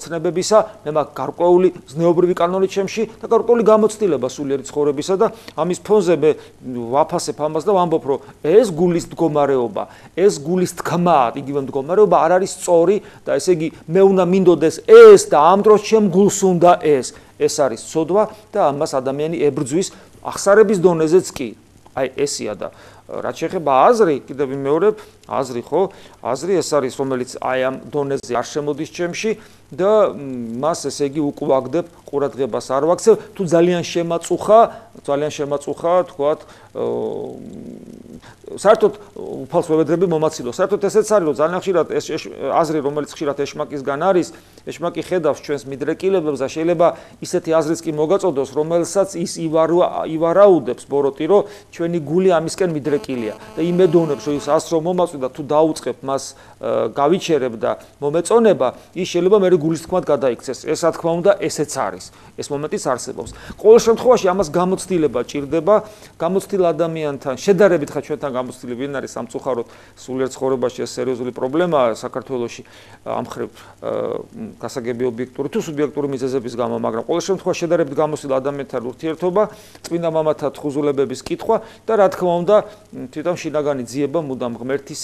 ცნებებისა, მე მაქვს გარკვეული ზნეობრივი კანონი ჩემში და გარკვეული გამოცდილება სულიერი ცხოვრებისა და ამის ფონზე მე ვაფასებ ამას და ვამბობ რომ ეს გულის მდგომარეობა, ეს გულის თქმა, იგივე მდგომარეობა არ არის სწორი და ესე იგი მე უნდა მინდოდეს ეს და ამ დროს ჩემ გულს უნდა ეს. ეს არის ცოდვა და ამას ადამიანი ებრძვის ახსარების დონეზეც კი. აი ესია და რაც შეეხება აზრი, კიდევ ვიმეორებ, აზრი ხო? აზრი ეს არის, რომელიც აი ამ დონეზე არ შემოდის ჩემში და მას ესე იგი უკვაგდებ, ყურადღებას არ ვაქცევ, თუ ძალიან შემაწუხა, ძალიან შემაწუხა, თქვათ, საერთოდ უფალს ვებედრები მომაცილო. საერთოდ ესეც არის, რომ ძალიან ხშირად ეს აზრი, რომელიც ხშირად ეშმაკისგან არის, ეშმაკი ხედავს ჩვენს მიდრეკილებებს და შეიძლება ისეთი აზრიც კი მოგაწოდოს, რომელსაც ის ივარაუდებს ბოროტი, რომ ჩვენი გული ამისკენ მიდრეკილია და იმედოვნებს, რომ ის ასრო მომაწვიდა თუ დაუწყებ მას გავიჩერებ და მომეწონება, ის შეიძლება მე გულის თქმად გადაიქცეს. ეს რა თქმა უნდა, ესეც არის. ეს მომენტიც არსებობს. ყოველ შემთხვევაში ამას გამოცდილება ჭირდება, გამოცდილ ადამიანთან, შედარებით ხა ჩვენთან გამოცდილი ვინ არის სამწუხაროდ სულიერ ცხოვრებაში ეს სერიოზული პრობლემაა საქართველოში ამხრებ გასაგები ობიექტური თუ სუბიექტური მიზეზების გამო, მაგრამ ყოველ შემთხვევაში შედარებით გამოცდილ ადამიანთან ურთიერთობა, წმინდა მამათა თხუზულებების კითხვა და რა თქმა უნდა, თვითონ შინაგანი ძიება მუდამ ღმერთისა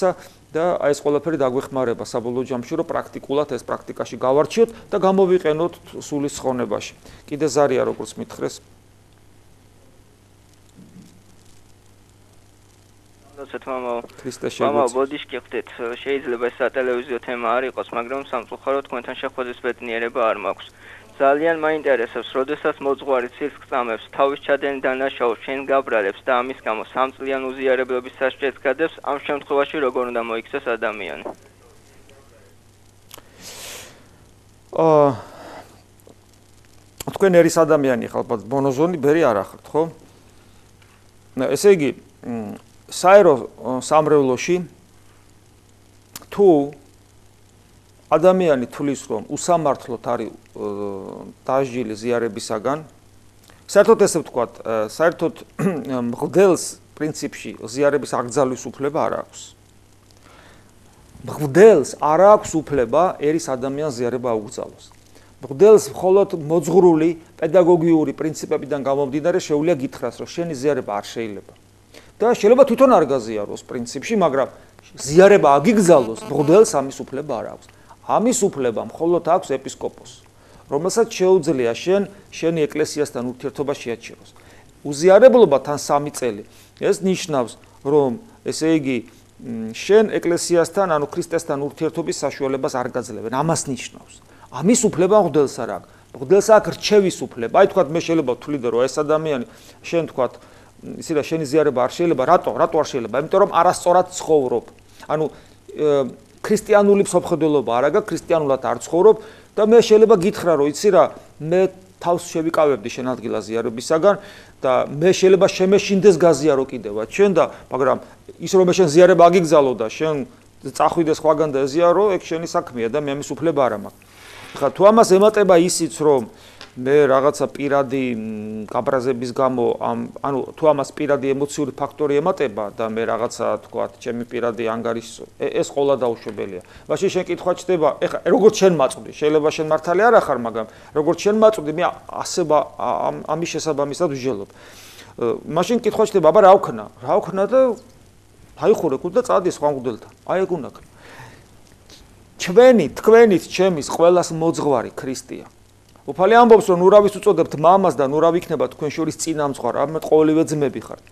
და აი ეს ყველაფერი დაგვეხმარება საბოლოო ჯამში რომ პრაქტიკულად ეს პრაქტიკაში გავარჩიოთ და გამოვიყენოთ სულის ცხონებაში. კიდე ზარია როგორც მითხრეს. დაცეთ მამა. მამა ბოდიშკი ხვდეთ შეიძლება ეს სატელევიზიო თემა არ იყოს, მაგრამ სამწუხაროდ თქვენთან შეხვედრის ბედნიერება არ მაქვს. ძალიან მაინტერესებს, როდესაც მოძღვარი ცილს გწამებს, თავის ჩადენ დანაშაულს შენ გაბრალებს და ამის გამო სამწლიან უზიარებლობის სასჯელს გადებს, ამ შემთხვევაში როგორ უნდა მოიქცეს ადამიანი? აა თქვენ ერის ადამიანი ხალხად ბონოზონი ბერი არ ახართ, ხო? ესე იგი, საერო სამრევლოში თუ ადამიანი თulis რომ უსამართლოდ არის დაჟილი ზიარებისაგან საერთოდ ესე ვთქვათ საერთოდ მღვდელს პრინციპში ზიარების აკრძალვის უფლება არ აქვს. მღვდელს არ აქვს უფლება ერის ადამიანს ზიარება აუკრძალოს მღვდელს მხოლოდ მოძღრული პედაგოგიური პრინციპებიდან გამომდინარე შეუძლია გითხრას რომ შენი ზიარება არ შეიძლება. და შეიძლება თვითონ არ გაზიაროს პრინციპში მაგრამ ზიარება აგიგზალოს მღვდელს ამის უფლება არ აქვს ამის უფლება მხოლოდ აქვს ეპისკოპოსს, რომელსაც შეუძლია შენ შენი ეკლესიასთან ურთიერთობა შეაჩეროს. უზიარებლობა თან სამი წელი. ეს ნიშნავს, რომ ესე იგი შენ ეკლესიასთან, ანუ ქრისტესთან ურთიერთობის საშუალებას არ გაძლევენ. ამას ნიშნავს. ამის უფლება ღდელს არ აქვს. ღდელს აქვს რჩევის უფლება. აი თქვა მე შეიძლება ვთვლიდე რომ ეს ადამიანი შენ თქვა ისე და შენი ზიარება არ შეიძლება, რატო? რატო არ შეიძლება? იმიტომ რომ არასწორად ცხოვრობ. ანუ ქრისტიანული მსოფლმხედველობა არა გა ქრისტიანულად არ ცხოვრობ და მე შეიძლება გითხრა რომ იცი რა მე თავს შევიკავებდი შენ ადგილას ზიარებისაგან და მე შეიძლება შემეშინდეს გაზიარო კიდევა ჩვენ და მაგრამ ის რომ მე შენ ზიარება აგიგზალო და შენ წახვიდე სხვაგან და ზიარო ეგ შენი საქმეა და მე ამის უფლება არ მაქვს. ხა თუ ამას ემატება ისიც რომ მე რაღაცა პირადი გაბრაზების გამო ამ ანუ თუ ამას პირადი ემოციური ფაქტორი ემატება და მე რაღაცა თქვა ჩემი პირადი ანგარიშო ეს ყოლა დაუშვებელია. მაშინ შენ კითხვა ჩდება, ეხა როგორც შენ მაწვდი, შეიძლება შენ მართალი არ ახარ, მაგრამ როგორც შენ მაწვდი, მე ასება ამის შესაბამისად ვჟელობ. მაშინ კითხვა ჩდება, აბა რა ვქნა? რა ვქნა და დაიხურე კუ და წადი სხვა მღვდელთან. აი ეგ უნდა. ჩვენი, თქვენით, ჩემის ყოველას მოძღვარი ქრისტია. უფალი ამბობს, რომ ნურავის უწოდებთ მამას და ნურავი იქნება თქვენ შორის წინამძღვარ, ამეთ ყოველივე ძმები ხართ.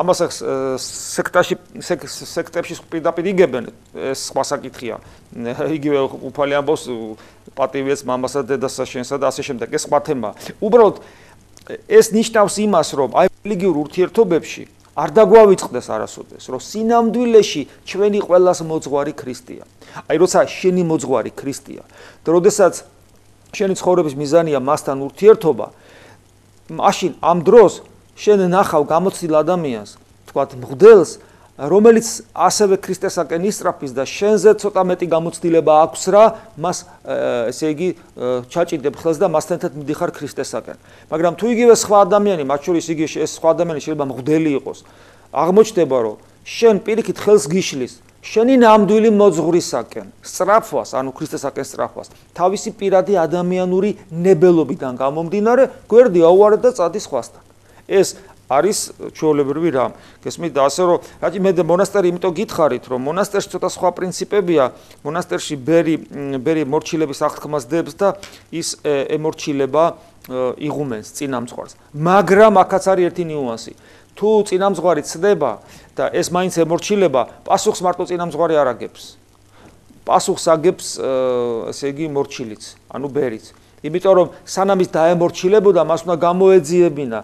ამას სექტაში სექტებში პირდაპირ იგებენ ეს სხვა საკითხია. იგივე უფალი ამბობს პატივიეს მამასა და დედასა შენსა და ასე შემდეგ. ეს სხვა თემაა. უბრალოდ ეს ნიშნავს იმას, რომ აი რელიგიურ ურთიერთობებში არ დაგვავიწყდეს არასოდეს, რომ სინამდვილეში ჩვენი ყოველას მოძღვარი ქრისტია. აი როცა შენი მოძღვარი ქრისტია, და როდესაც შენი ცხოვრების მიზანია მასთან ურთიერთობა, მაშინ ამ დროს შენ ნახავ გამოცდილ ადამიანს, თქვათ მღდელს, რომელიც ასევე ქრისტესაკენ ისტრაფის და შენზე ცოტა მეტი გამოცდილება აქვს რა, მას ესე იგი ჩაჭიდებ ხელს და მასთან ერთად მიდიხარ ქრისტესაკენ. მაგრამ თუ იგივე სხვა ადამიანი, მათ შორის იგი ეს სხვა ადამიანი შეიძლება მღდელი იყოს, აღმოჩნდება რომ შენ პირიქით ხელს გიშლის შენი ნამდვილი მოძღვრისაკენ, სწრაფვას, ანუ ქრისტესაკენ სწრაფვას, თავისი პირადი ადამიანური ნებელობიდან გამომდინარე, გვერდი აუარე და წადი სხვასთან. ეს არის ჩვეულებრივი რამ. გესმით და ასე რომ, რაჭი მე მონასტერი იმიტომ გითხარით, რომ მონასტერში ცოტა სხვა პრინციპებია, მონასტერში ბერი ბერი მორჩილების აღთქმას დებს და ის ემორჩილება იღუმენს წინამძღვარს. მაგრამ აქაც არის ერთი ნიუანსი. თუ წინამძღვარი ცდება და ეს მაინც ემორჩილება, პასუხს მარტო წინამძღვარი არ აგებს. პასუხს აგებს ესე იგი მორჩილიც, ანუ ბერიც. იმიტომ რომ სანამ ის დაემორჩილებოდა, მას უნდა გამოეძიებინა.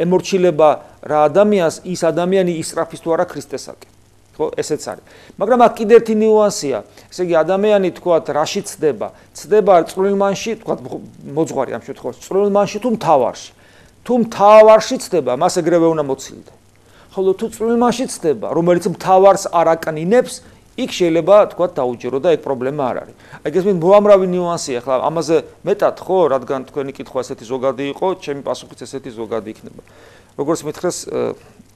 ემორჩილება რა ადამიანს ის ადამიანი ისრაფის თუ არა ქრისტესაკე. ხო ესეც არის. მაგრამ აქ კიდე ერთი ნიუანსია. ესე იგი ადამიანი თქვათ რაში ცდება ცდება წვრილმანში თქვათ მოძღვარი ამ შემთხვევაში წვრილმანში თუ მთავარში თუ მთავარში ცდება მას ეგრევე უნდა მოცილდე ხოლო თუ წვრილმანში ცდება რომელიც მთავარს არაკნინებს იქ შეიძლება თქვა დაუჯერო და ეგ პრობლემა არ არის. აი ეს მე მოამრავი ნიუანსია ხლა ამაზე მეტად ხო, რადგან თქვენი კითხვა ესეთი ზოგადი იყო, ჩემი პასუხიც ესეთი ზოგადი იქნება. როგორც მითხრეს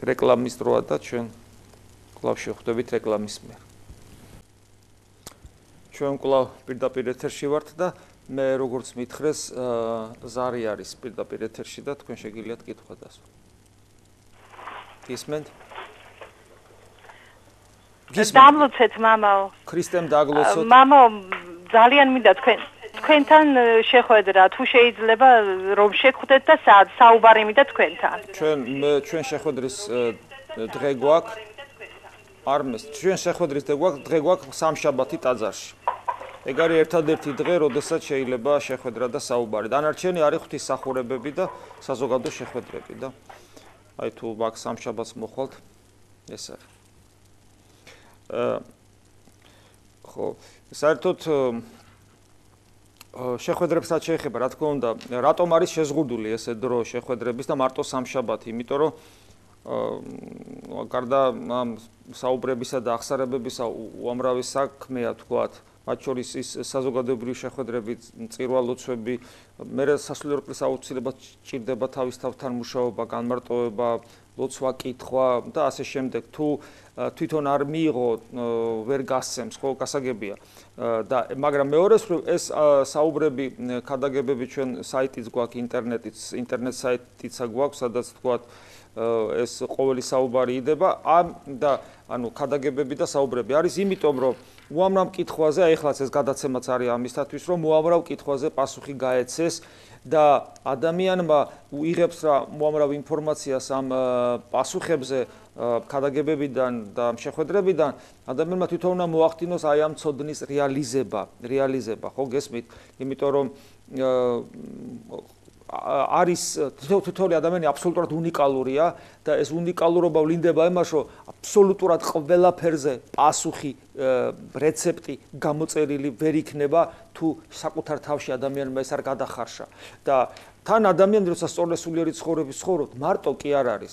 რეკლამის დროა და ჩვენ კლავ შეხვდებით რეკლამის მიერ. ჩვენ კლავ პირდაპირ ეთერში ვართ და მე როგორც მითხრეს ზარი არის პირდაპირ ეთერში და თქვენ შეგიძლიათ კითხვა დასვა. ისმენთ? დამლოცეთ მამაო. ქრისტემ დაგლოცოთ. მამაო, ძალიან მინდა თქვენ თქვენთან შეხვედრა, თუ შეიძლება რომ შეხვდეთ და საუბარი მინდა თქვენთან. ჩვენ ჩვენ შეხვედრის დღე გვაქვს. არმეს, ჩვენ შეხვედრის დღე გვაქვს, დღე გვაქვს სამშაბათი ტაძარში. ეგ არის ერთადერთი დღე, როდესაც შეიძლება შეხვედრა და საუბარი. დანარჩენი არის ღვთისმსახურებები და საზოგადო შეხვედრები და აი თუ ვაქ სამშაბათს მოხვალთ, ეს არის. ხო საერთოდ შეხვედრებსაც შეეხება რა თქმა უნდა რატომ არის შეზღუდული ესე დრო შეხვედრების და მარტო სამშაბათი იმიტომ რომ გარდა ამ საუბრებისა და ახსარებებისა უამრავი საქმეა თქვათ მათ შორის ის საზოგადოებრივი შეხვედრები, წირვალოცვები, მე სასულიერო პრის აუცილებლად ჭირდება თავის თავთან მუშაობა, განმარტოება, ლოცვა, კითხვა და ასე შემდეგ. თუ თვითონ არ მიიღო, ვერ გასცემს, ხო, გასაგებია. და მაგრამ მეორეს ეს საუბრები, ქადაგებები ჩვენ საიტიც გვაქვს, ინტერნეტიც, ინტერნეტ საიტიც გვაქვს, სადაც თქვათ ეს ყოველი საუბარი იდება ამ და ანუ ქადაგებები და საუბრები არის იმიტომ რომ უამრავ კითხვაზე აი ხლაც ეს გადაცემაც არის ამისათვის რომ უამრავ კითხვაზე პასუხი გაეცეს და ადამიანმა უიღებს რა უამრავ ინფორმაციას ამ პასუხებზე ქადაგებებიდან და შეხვედრებიდან ადამიანმა თვითონ უნდა მოახდინოს აი ამ ცოდნის რეალიზება რეალიზება ხო გესმით? იმიტომ რომ არის თითოეული ადამიანი აბსოლუტურად უნიკალურია და ეს უნიკალურობა ვლინდება იმას, რომ აბსოლუტურად ყველაფერზე პასუხი, რეცეპტი გამოწერილი ვერ იქნება თუ საკუთარ თავში ადამიანმა ეს არ გადახარშა და თან ადამიანი როცა სწორლესულიერი ცხოვრების ცხოვრობ, მარტო კი არ არის.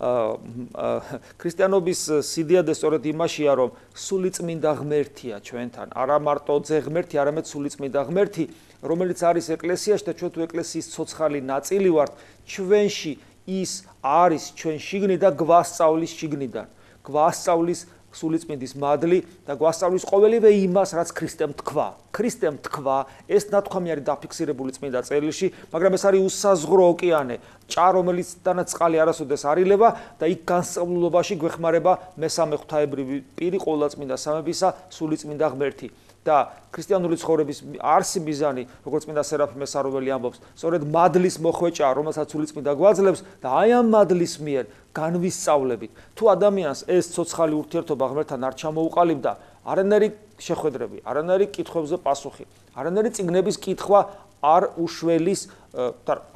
ქრისტიანობის სიდიადე სწორედ იმაშია, რომ სულიწმინდა ღმერთია ჩვენთან, არა მარტო ძე ღმერთი, არამედ სულიწმინდა ღმერთი, რომელიც არის ეკლესიაში და ჩვენ თუ ეკლესიის ცოცხალი ნაწილი ვართ, ჩვენში ის არის ჩვენ შიგნით და გვასწავლის შიგნიდან. გვასწავლის სულიწმინდის მადლი და გვასწავლის ყოველივე იმას, რაც ქრისტემ თქვა. ქრისტემ თქვა, ეს ნათქვამი არის დაფიქსირებული წმინდა წერილში, მაგრამ ეს არის უსაზღრო ოკეანე. ჭა რომელიცთანაც წყალი არასოდეს არილება და იქ განსწავლულობაში გვეხმარება მესამე ღვთაებრივი პირი ყოვლადწმინდა სამებისა სული წმინდა ღმერთი და ქრისტიანული ცხოვრების არსი მიზანი როგორც წმინდა სერაფიმე საროველი ამბობს სწორედ მადლის მოხვეჭა რომელსაც სული წმინდა გვაძლევს და აი ამ მადლის მიერ განვისწავლებით. თუ ადამიანს ეს ცოცხალი ურთიერთობა ღმერთთან არ ჩამოუყალიბდა არანაირი შეხვედრები არანაირი კითხვებზე პასუხი არანაირი ციგნების კითხვა არ უშველის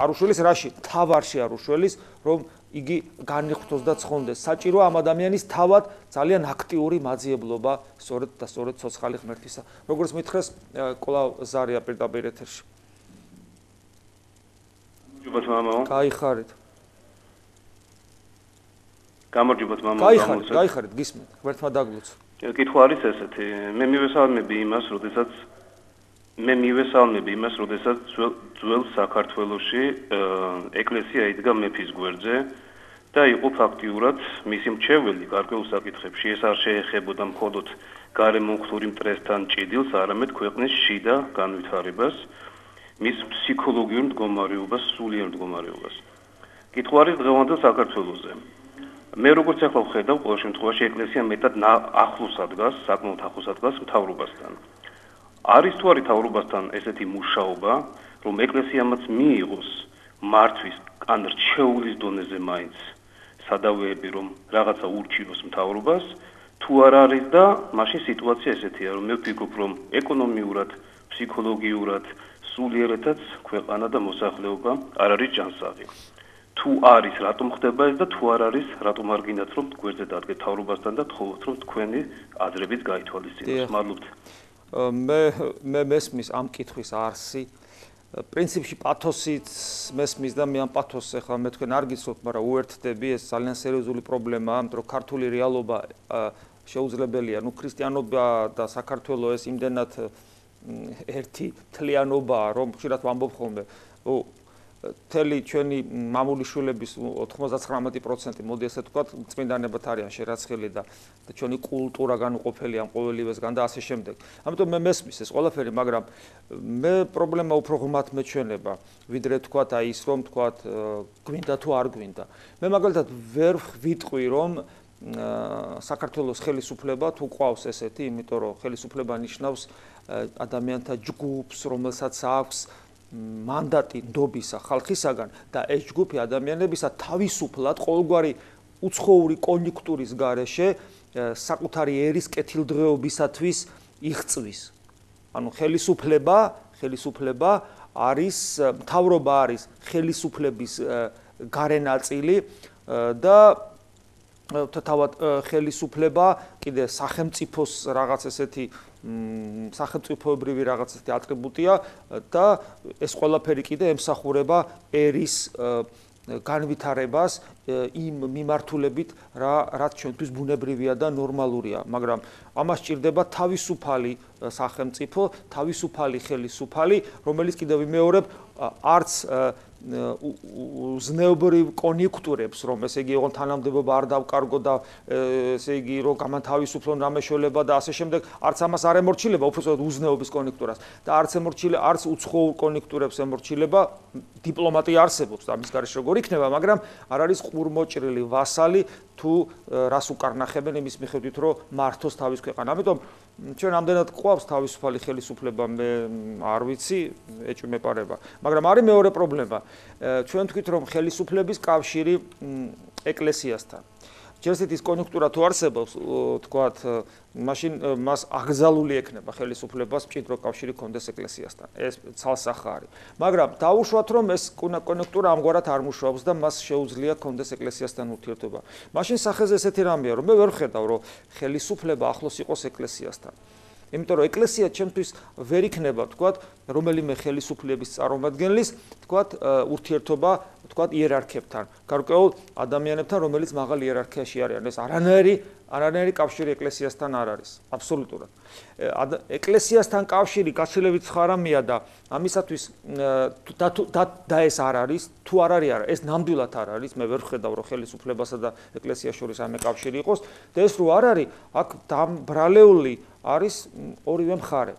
არ უშველის რაში თავარში არ უშველის რომ იგი განიხვრთოს და ცხონდეს. საჭიროა ამ ადამიანის თავად ძალიან აქტიური მაძიებლობა, სწორედ და სწორედ ცოცხალი ღმერთისა. როგორც მითხრეს, კვლავ ზარია პირდაპირ ეთერში. გამარჯობათ მამაო. გაიხარეთ. გამარჯობათ მამაო. გაიხარეთ, გაიხარეთ, გისმენთ. ღმერთმა დაგლუც. კითხვა არის ესეთი, მე მივესალმები იმას, როდესაც მე მივესალმები იმას, როდესაც ძველ საქართველოში ეკლესია იდგა მეფის გვერდზე, და იყო ფაქტიურად მისი მრჩეველი გარკვეულ საკითხებში. ეს არ შეეხებოდა მხოლოდ გარემონხტური მტრესთან ჭიდილს, არამედ ქვეყნის შიდა განვითარებას, მის ფსიქოლოგიურ მდგომარეობას, სულიერ მდგომარეობას. კითხვა არის დღევანდელ საქართველოსზე. მე როგორც ახლა ვხედავ, ყოველ შემთხვევაში ეკლესია მეტად ახლოს ადგას, საკმაოდ ახლოს ადგას მთავრობასთან. არის თუ არის თავრობასთან ესეთი მუშაობა, რომ ეკლესიამაც მიიღოს მართვის ან რჩეულის დონეზე მაინც სადავეები, რომ რაღაცა ურჩიოს მთავრობას, თუ არ არის და მაშინ სიტუაცია ესეთია, რომ მე ვფიქრობ, რომ ეკონომიურად, ფსიქოლოგიურად, სულიერადაც ქვეყანა და მოსახლეობა არ არის ჯანსაღი. თუ არის, რატომ ხდება ეს და თუ არ არის, რატომ არ გინდათ რომ გვერდზე დადგეთ თავრობასთან და თხოვოთ რომ თქვენი აზრებით გაითვალისწინოს. მადლობთ. მე მე მესმის ამ კითხვის არსი პრინციპში პათოსიც მესმის და მე ამ პათოსს ახლა მე თქვენ არ გიცნობთ, მაგრამ უერთდები ეს ძალიან სერიოზული პრობლემაა, ამიტომ რომ ქართული რეალობა შეუძლებელია, ну ქრისტიანობა და საქართველოს ეს იმდენად ერთი თლიანობაა, რომ ხშირად ვამბობ ხოლმე, ო თელი ჩვენი მამული შულების 99% მოდი ასე თქვა წმინდანებად არიან შერაცხილი და და ჩვენი კულტურა განუყოფელი ამ ყოველივესგან და ასე შემდეგ. ამიტომ მე მესმის ეს ყველაფერი, მაგრამ მე პრობლემა უფრო ღმათ მეჩვენება, ვიდრე თქვა აი ის რომ თქვა გვინდა თუ არ გვინდა. მე მაგალითად ვერ ვიტყვი რომ საქართველოს ხელისუფლება თუ ყავს ესეთი, იმიტომ რომ ხელისუფლება ნიშნავს ადამიანთა ჯგუფს, რომელსაც აქვს მანდატი ნდობისა ხალხისაგან და ეს ჯგუფი ადამიანებისა თავისუფლად ყოველგვარი უცხოური კონjunქტურის გარეშე საკუთარი ერის კეთილდღეობისათვის იღწვის. ანუ ხელისუფლება, ხელისუფლება არის მთავრობა არის ხელისუფლების გარენაწილი და თავად ხელისუფლება კიდე სახელმწიფოს რაღაც ესეთი სახელმწიფოებრივი რაღაც ესეთი ატრიბუტია და ეს ყველაფერი კიდე ემსახურება ერის განვითარებას იმ მიმართულებით რა რაც ჩვენთვის ბუნებრივია და ნორმალურია, მაგრამ ამას ჭირდება თავისუფალი სახელმწიფო, თავისუფალი ხელისუფალი, რომელიც კიდევ ვიმეორებ არც უზნეობრივ კონიუნქტურებს, რომ ესე იგი ოღონ თანამდებობა არ დავკარგო და ესე იგი რომ გამათავისუფლონ რამეშოლება და ასე შემდეგ, არც ამას არ ემორჩილება, უბრალოდ უზნეობის კონიუნქტურას და არც ემორჩილება, არც უცხოურ კონიუნქტურებს ემორჩილება, დიპლომატია არსებობს და ამის გარშე როგორ იქნება, მაგრამ არ არის ყურმოჭრილი ვასალი თუ რას უკარნახებენ იმის მიხედვით, რომ მართოს თავის ქვეყანა. ამიტომ ჩვენ ამდენად ყავს თავისუფალი ხელისუფლება, მე არ ვიცი, ეჭვმეპარება. მაგრამ არის მეორე პრობლემა. ჩვენ თქვით, რომ ხელისუფლების კავშირი ეკლესიასთან. ჯერსიტის კონjunktურა თუ არსებობს, თქვათ, მაშინ მას აღზალული ექნება ხელისუფლებას მჭიდრო კავშირი კონდეს ეკლესიასთან. ეს ცალსახარი. მაგრამ დაუშვათ რომ ეს კონjunktურა ამგვარად არ მუშაობს და მას შეუძლია კონდეს ეკლესიასთან ურთიერთობა. მაშინ სახეზე ესეთი რამეა, რომ მე ვერ ხედავ, რომ ხელისუფლება ახლოს იყოს ეკლესიასთან. იმიტომ რომ ეკლესია ჩემთვის ვერ იქნება, თქვათ, რომელიმე ხელისუფლების წარმომადგენლის, თქვათ, ურთიერთობა, თქვათ, იერარქიებთან, გარკვეულ ადამიანებთან, რომელიც მაღალ იერარქიაში არიან. ეს არანაირი არანაირი კავშირი ეკლესიასთან არ არის, აბსოლუტურად. ეკლესიასთან კავშირი გაცილებით ხარამია და ამისათვის და და ეს არ არის, თუ არ არის არა, ეს ნამდვილად არ არის, მე ვერ ხედავ რომ ხელისუფლებასა და ეკლესიას შორის ამე კავშირი იყოს და ეს რო არ არის, აქ დამბრალეული არის ორივე მხარე.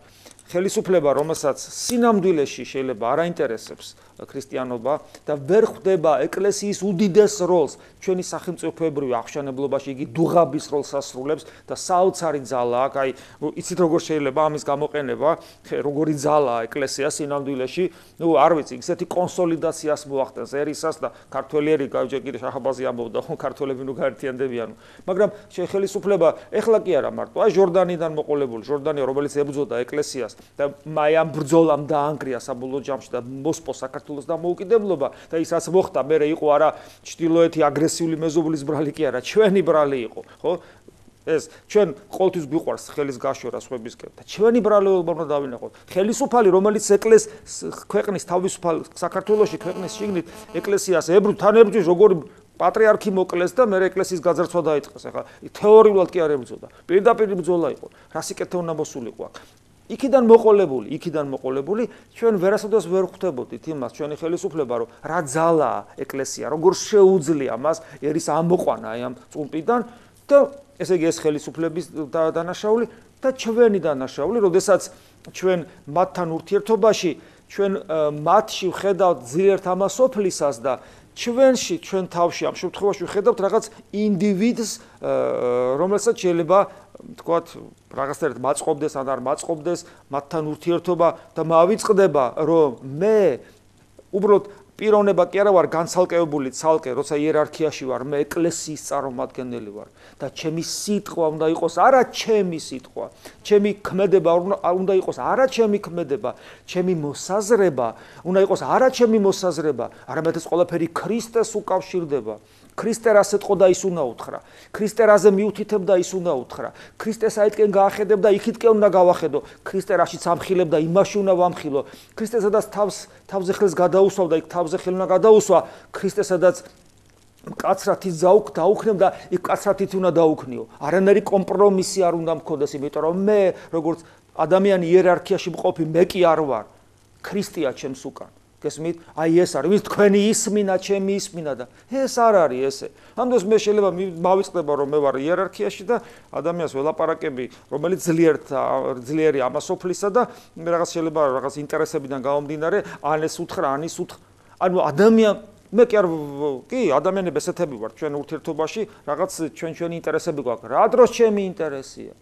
ხელისუფლება, რომელსაც სინამდვილეში შეიძლება არ აინტერესებს ქრისტიანობა და ვერ ხვდება ეკლესიის უდიდეს როლს ჩვენი სახელმწიფოებრივი აღშენებლობაში, იგი დუღაბის როლს ასრულებს და საოცარი ძალა აქვს. აი, იცით როგორ შეიძლება ამის გამოყენება, როგორი ძალაა ეკლესია სინამდვილეში? ნუ არ ვიცი, ისეთი კონსოლიდაციას მოახდენს ერისას და ქართველიერი გავჯერ კიდე შახაბაზი ამბობდა, ხო, ქართველები ნუ გაერთიანდებიან. მაგრამ ხელისუფლება ეხლა კი არა მარტო, აი ჟორდანიდან მოყოლებული, ჟორდანია, რომელიც ებრძოდა ეკლესიას და მაი ამ ბრძოლამ დაანგრია საბოლოო ჯამში და მოსპო საქართველოს დამოუკიდებლობა და ის რაც მოხდა მე იყო არა ჩtildeოეთი აგრესიული მეზობლის ბრალი კი არა ჩვენი ბრალი იყო ხო? ეს ჩვენ ყოველთვის გვიყვარს ხელის გაშორა სხვებისკენ და ჩვენი ბრალეულობა უნდა დავინახოთ. ხელისუფალი რომელიც ეკლეს ქვეყნის თავისუფალ საქართველოსი ქვეყნის შიგნით ეკლესიას ებრუ თან ებრჯი როგორი პატრიარქი მოკლეს და მე ეკლესიის გაძარცვა დაიწყეს ახლა თეორიულად კი არ ებრძოდა. პირდაპირ ბრძოლა იყო. რა სიკეთე უნდა მოსულიყო აქ იქიდან მოყოლებული, იქიდან მოყოლებული, ჩვენ ვერასოდეს ვერ ხვდებოდით იმას ჩვენი ხელისუფლება, რომ რა ძალაა ეკლესია, როგორ შეუძლია მას ერის ამოყვანა აი ამ წუმპიდან და ესე იგი ეს ხელისუფლების დანაშაული და ჩვენი დანაშაული, როდესაც ჩვენ მათთან ურთიერთობაში ჩვენ მათში ვხედავთ ძლიერ თამასოფლისას და ჩვენში ჩვენ თავში ამ შემთხვევაში ვხედავთ რაღაც ინდივიდს რომელსაც შეიძლება თქვათ რაღაცნაირად მაწყობდეს ან არ მაწყობდეს მათთან ურთიერთობა და მავიწყდება რომ მე უბრალოდ პიროვნება კი არა ვარ განცალკევებული ცალკე როცა იერარქიაში ვარ მე ეკლესიის წარმომადგენელი ვარ და ჩემი სიტყვა უნდა იყოს არა ჩემი სიტყვა ჩემი ქმედება უნდა იყოს არა ჩემი ქმედება ჩემი მოსაზრება უნდა იყოს არა ჩემი მოსაზრება არამედ ეს ყველაფერი ქრისტეს უკავშირდება ქრისტე რასეთ ყო და ის უნდა უთხრა. ქრისტე რაზე მიუთითებდა ის უნდა უთხრა. ქრისტე საერთკენ გაახედებდა იქითკენ უნდა გავახედო. ქრისტე რაშიც ამხილებდა იმაში უნდა ვამხილო. ქრისტე სადაც თავს თავზე ხელს გადაუსვავდა იქ თავზე ხელ უნდა გადაუსვა. ქრისტე სადაც კაცრათი ზაუქ დაუქნებდა იქ კაცრათით უნდა დაუქნიო. არანაირი კომპრომისი არ უნდა მქონდეს, იმიტომ რომ მე როგორც ადამიანი იერარქიაში მყოფი მე კი არ ვარ. ქრისტეა ჩემს უკან. გესმით? აი ეს არის, ვის თქვენი ისმინა, ჩემი ისმინა და ეს არ არის ესე. ამდენს მე შეიძლება მავიწყდება რომ მე ვარ იერარქიაში და ადამიანს ველაპარაკები, რომელიც ძლიერ ძლიერი ამასოფლისა და მე რაღაც შეიძლება რაღაც ინტერესებიდან გამომდინარე, ან ეს უთხრა, ან ის უთხრა. ანუ ადამიან მე კი არ კი ადამიანები ესეთები ვარ ჩვენ ურთიერთობაში, რაღაც ჩვენ ჩვენი ინტერესები გვაქვს. რა დროს ჩემი ინტერესია?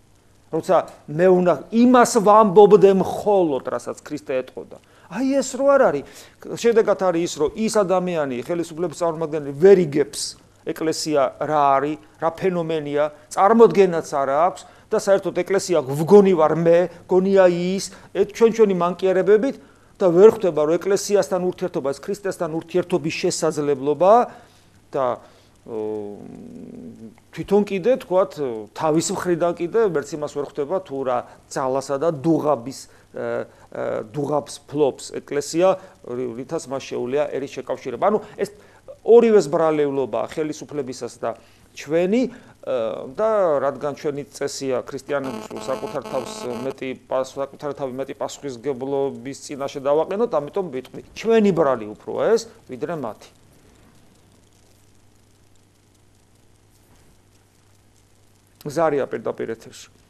როცა მე უნდა იმას ვამბობდე მხოლოდ, რასაც ქრისტე ეთყოდა. აი ეს რო არ არის. შედეგად არის ის რომ ის ადამიანი ხელისუფლების წარმომადგენელი ვერ იგებს. ეკლესია რა არის რა ფენომენია წარმოდგენაც არ აქვს და საერთოდ ეკლესია ვგონი ვარ მე გონია ის ჩვენ ჩვენი მანკიერებებით და ვერ ხვდება რომ ეკლესიასთან ურთიერთობა ეს ქრისტესთან ურთიერთობის შესაძლებლობა და თვითონ კიდე თქვათ თავის მხრიდან კიდე ვერც იმას ვერ ხვდება თუ რა ძალასა და დუღაბის დუღაბს ფლობს ეკლესია, რითაც მას შეუძლია ერის შეკავშირება. ანუ ეს ორივეს ბრალეულობა ხელისუფლებისას და ჩვენი და რადგან ჩვენი წესია ქრისტიანობის საკუთარ თავს მეტი საკუთარ თავი მეტი პასუხისგებლობის წინაშე დავაყენოთ, ამიტომ ვიტყვი, ჩვენი ბრალი უფრო ეს ვიდრე მათი. ზარია პირდაპირ ეთერში.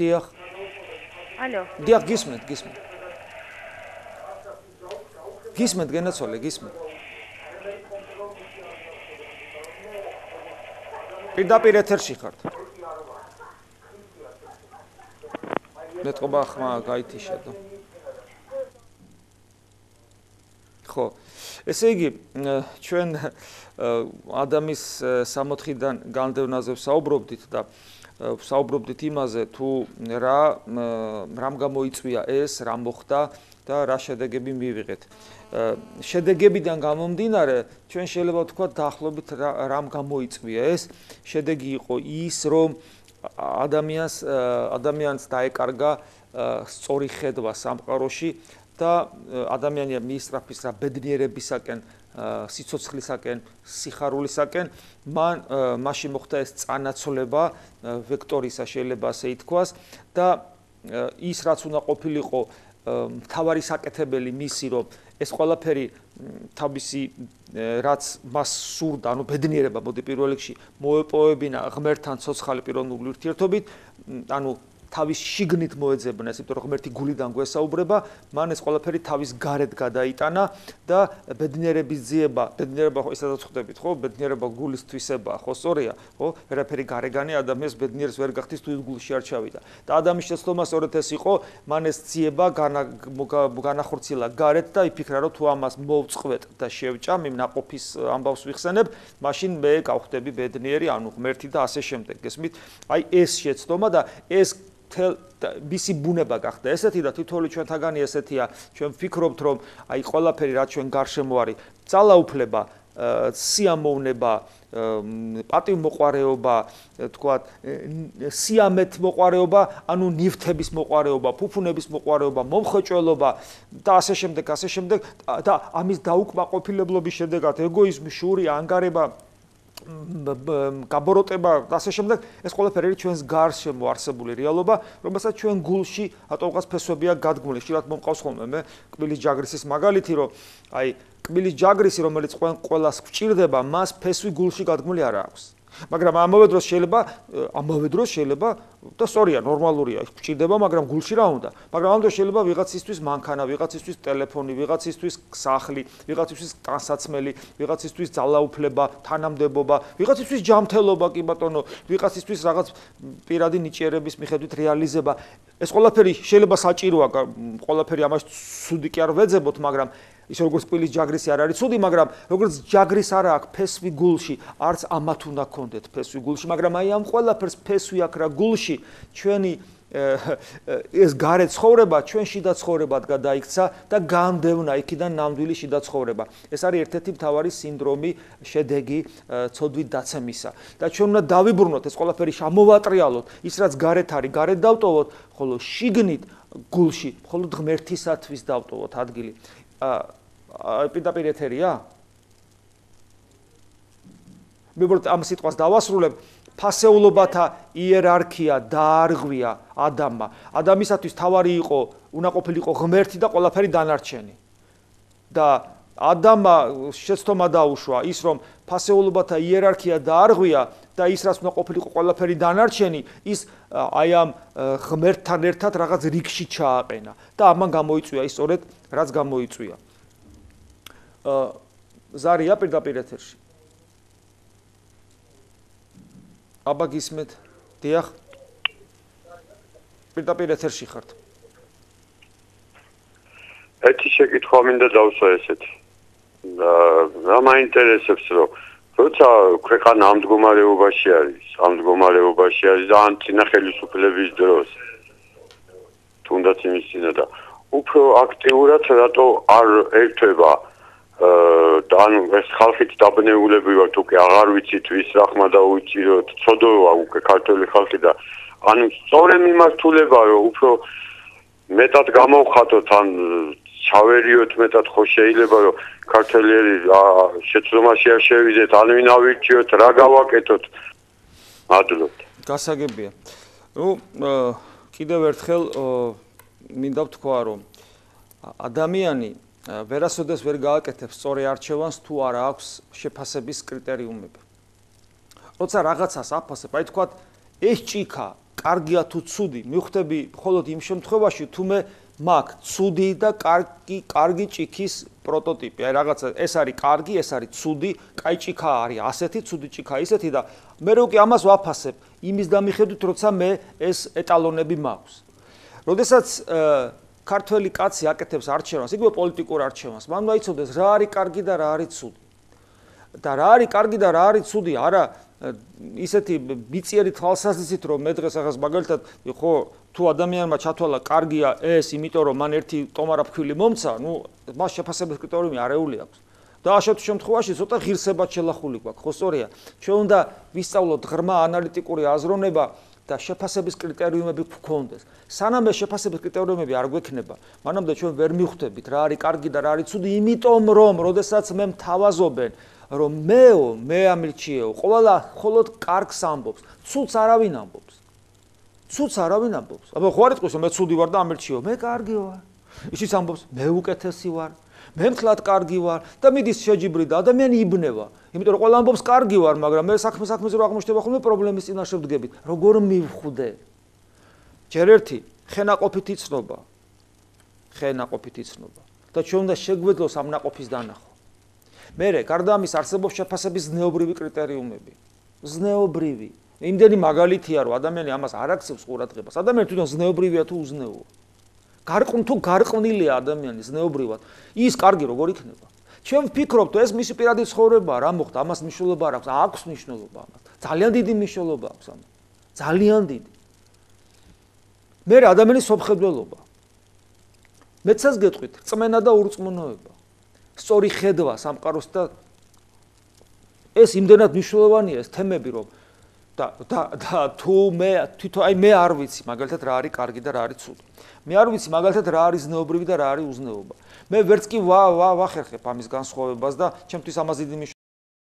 დიახ. ალო. დიახ, გისმენთ, გისმენთ. გისმენთ, გენაცვალე, გისმენთ. პირდაპირ ეთერში ხართ. მე თქობა ხმა გაითიშა და. ხო. ესე იგი, ჩვენ ადამიანის 60-დან განდევნაზე ვსაუბრობდით და საუბრობდით იმაზე თუ რა რამ გამოიწვია ეს, რა მოხდა და რა შედეგები მივიღეთ. შედეგებიდან გამომდინარე, ჩვენ შეიძლება ვთქვათ დაახლოებით რამ გამოიწვია ეს. შედეგი იყო ის, რომ ადამიანს ადამიანს დაეკარგა სწორი ხედვა სამყაროში და ადამიანია მიისწრაფის რა ბედნიერებისაკენ სიცოცხლისაკენ, სიხარულისაკენ, მან მასში მოხდა ეს წანაცვლება ვექტორისა შეიძლება ასე ითქვას და ის რაც უნდა ყოფილიყო თავარი საკეთებელი მისი რომ ეს ყველაფერი თავისი რაც მას სურდა, ანუ ბედნიერება მოდი პირველ რიგში მოეპოვებინა ღმერთთან ცოცხალი პიროვნული ურთიერთობით, ანუ თავის შიგნით მოეძებნეს, იმიტომ რომ ღმერთი გულიდან გვესაუბრება, მან ეს ყველაფერი თავის გარეთ გადაიტანა და ბედნიერების ძიება, ბედნიერება ხო ისაც ხვდებით, ხო? ბედნიერება გულის თვისება, ხო, სწორია, ხო? ვერაფერი გარეგანი ადამიანს ბედნიერს ვერ გახდის თუ ის გულში არ ჩავიდა. და ადამიანის შეცდომა სწორედ ეს იყო, მან ეს ძიება განახორციელა გარეთ და იფიქრა, რომ თუ ამას მოვწყვეტ და შევჭამ იმ ناقოფის ამბავს ვიხსენებ, მაშინ მე გავხდები ბედნიერი, ანუ ღმერთი და ასე შემდეგ. გესმით? აი ეს შეცდომა და ეს თელ მისი ბუნება გახდა. ესეთი და თითოეული ჩვენთაგანი ესეთია. ჩვენ ვფიქრობთ რომ აი ყველაფერი რაც ჩვენ გარშემო არის ძალაუფლება სიამოვნება პატივმოყარეობა თქვათ სიამეთ მოყარეობა ანუ ნივთების მოყარეობა ფუფუნების მოყარეობა მომხოჭველობა და ასე შემდეგ ასე შემდეგ. და ამის დაუკმაყოფილებლობის შედეგად ეგოიზმი შური ანგარება გაბოროტება და ასე შემდეგ ეს ყველაფერი ჩვენს გარშემო არსებული რეალობა რომელსაც ჩვენ გულში ატოლღას ფესვებია გადგმული. შეიძლება მომყავს ხოლმე. მე კბილის ჯაგრისის მაგალითი რომ აი კბილის ჯაგრისი რომელიც ყველას გვჭირდება მას ფესვი გულში გადგმული არ აქვს მაგრამ ამავე დროს შეიძლება ამავე დროს შეიძლება და სწორია ნორმალურია გჭირდება მაგრამ გულში რა უნდა? მაგრამ ამ დროს შეიძლება ვიღაცისთვის მანქანა ვიღაცისთვის ტელეფონი ვიღაცისთვის სახლი ვიღაცისთვის ტანსაცმელი ვიღაცისთვის ძალაუფლება თანამდებობა ვიღაცისთვის ჯანმრთელობა კი ბატონო ვიღაცისთვის რაღაც პირადი ნიჭიერების მიხედვით რეალიზება. ეს ყველაფერი შეიძლება საჭიროა ყველაფერი ამას ცუდი კი არ ვეძებოთ მაგრამ ისე როგორც პილის ჯაგრისი არ არის ცუდი, მაგრამ როგორც ჯაგრის არა აქვს ფესვი გულში, არც ამათ უნდა კონდეთ ფესვი გულში, მაგრამ აი ამ ყველაფერს ფესვი აქვს რა გულში, ჩვენი ეს გარე ცხოვრება ჩვენში და ცხოვრებად გადაიქცა და გამდევნა იქიდან ნამდვილი შიდა ცხოვრება. ეს არის ერთ-ერთი მთავარი სინდრომი, შედეგი ცოდვით დაცემისა. და ჩვენ უნდა დავიბრუნოთ ეს ყველაფერი შემოვატრიალოთ, ის რაც გარეთ არის, გარეთ დავტოვოთ, ხოლო შიგნით გულში, ხოლო ღმერთისათვის დავტოვოთ ადგილი. პირდაპირ ეთერია? მე ვარ ამ სიტყვას დავასრულებ ფასეულობათა იერარქია დაარღვია ადამმა. ადამისათვის თავარი იყო, უნდა ყოფილიყო ღმერთი და ყველაფერი დანარჩენი. და ადამა შეცდომა დაუშვა ის რომ ფასეულობათა იერარქია დაარღვია და ის რაც უნდა ყოფილიყო ყველაფერი დანარჩენი, ის აი ამ ღმერთთან ერთად რაღაც რიგში ჩააყენა და ამან გამოიწვია ის სწორედ რაც გამოიწვია. ზარია პირდაპირ ეთერში. აბა გისმეთ? დიახ. პირდაპირ ეთერში ხართ. ეთი შეკითხვა მინდა დავსვა ესეთი. და რა მაინტერესებს რომ როცა ქვეყანა ამ მდგომარეობაში არის, ამ მდგომარეობაში არის და ან წინა ხელისუფლების დროს თუნდაც იმის წინა და უფრო აქტიურად რატო არ ერთვება და ანუ ეს ხალხით დაბნეულები ვართ უკვე აღარ ვიცით ვის რახმა დაუჭიროთ ცოდოა უკვე ქართული ხალხი და ანუ სწორი მიმართულება რომ უფრო მეტად გამოვხატოთ ან ჩავერიოთ მეტად ხო შეიძლება რომ ქართლიერი შეცდომაში არ შევიდეთ ან ვინ ავირჩიოთ რა გავაკეთოთ? მადლობთ. გასაგებია. ნუ კიდევ ერთხელ მინდა ვთქვა რომ ადამიანი ვერასოდეს ვერ გააკეთებს სწორი არჩევანს თუ არ აქვს შეფასების კრიტერიუმები. როცა რაღაცას აფასებ, აი თქვა ეს ჭიქა კარგია თუ ცუდი, მიხვდები მხოლოდ იმ შემთხვევაში თუ მე მაგ ცუდი და კარგი კარგი ჭიქის პროტოტიპი. აი რაღაცა ეს არის კარგი, ეს არის ცუდი, კაი ჭიქა არის ასეთი, ცუდი ჭიქა ისეთი და მე რო კი ამას ვაფასებ, იმის დამიხედვით როცა მე ეს ეტალონები მაქვს. როდესაც ქართველი კაცი აკეთებს არჩევანს, იგივე პოლიტიკურ არჩევანს, მან დაიცოდეს რა არის კარგი და რა არის ცუდი. და რა არის კარგი და რა არის ცუდი, არა ისეთი ბიციერი თვალსაზრისით რომ მე დღეს ახას მაგალითად ხო თუ ადამიანმა ჩათვალა კარგია ეს, იმიტომ რომ მან ერთი ტომარა ფქვილი მომცა, ნუ მას შეფასების კრიტერიუმი არეული აქვს. და ასეთ შემთხვევაში ცოტა ღირსება შელახული გვაქვს, ხო სწორია? ჩვენ უნდა ვისწავლოთ ღრმა ანალიტიკური აზროვნება და შეფასების კრიტერიუმები გქონდეს. სანამ ეს შეფასების კრიტერიუმები არ გვექნება, მანამდე ჩვენ ვერ მიხვდებით რა არის კარგი და რა არის ცუდი, იმიტომ რომ, როდესაც მე მთავაზობენ, რომ მეო, მე ამირჩიეო, ყველა მხოლოდ კარგს ამბობს, ცუდს არავინ ამბობს. ცუდს არავინ ამბობს. აბა ხო არ იყოს რომ მე ცუდი ვარ და ამირჩიეო, მე კარგი ვარ. ისიც ამბობს მე უკეთესი ვარ მე მთლად კარგი ვარ და მიდის შეჯიბრით და ადამიანი იბნება. იმიტომ რომ ყველა ამბობს კარგი ვარ, მაგრამ მე საქმე საქმეზე რა აღმოჩნდება ხოლმე პრობლემის წინაშე ვდგებით. როგორ მივხვდე? ჯერ ერთი, ხენაყოფით იცნობა. ხენაყოფით იცნობა. და ჩვენ უნდა შეგვეძლოს ამ ناقოფის დანახვა. მერე, გარდა ამის არსებობს შეფასების ზნეობრივი კრიტერიუმები. ზნეობრივი. იმდენი მაგალითია, რომ ადამიანი ამას არ აქცევს ყურადღებას. ადამიანი თვითონ ზნეობრივია თუ უზნეოა. გარყვნ თუ გარყვნილია ადამიანი ზნეობრივად. ის კარგი როგორ იქნება? ჩვენ ვფიქრობთ ეს მისი პირადი ცხოვრება რა მოხდა? ამას მნიშვნელობა არ აქვს. აქვს მნიშვნელობა ამას. ძალიან დიდი მნიშვნელობა აქვს ამ ძალიან დიდი. მე ადამიანის სოფხედველობა? მეცას გეტყვით წმენა და ურწმუნოება. სწორი ხედვა სამყაროს და ეს იმდენად მნიშვნელოვანია ეს თემები რომ და და და თუ მე თვითონ აი მე არ ვიცი მაგალითად რა არის კარგი და რა არის ცუდი. მე არ ვიცი მაგალითად რა არის ზნეობრივი და რა არის უზნეობა. მე ვერც კი ვა ვა ვახერხებ ამის განსხვავებას და ჩემთვის ამას დიდი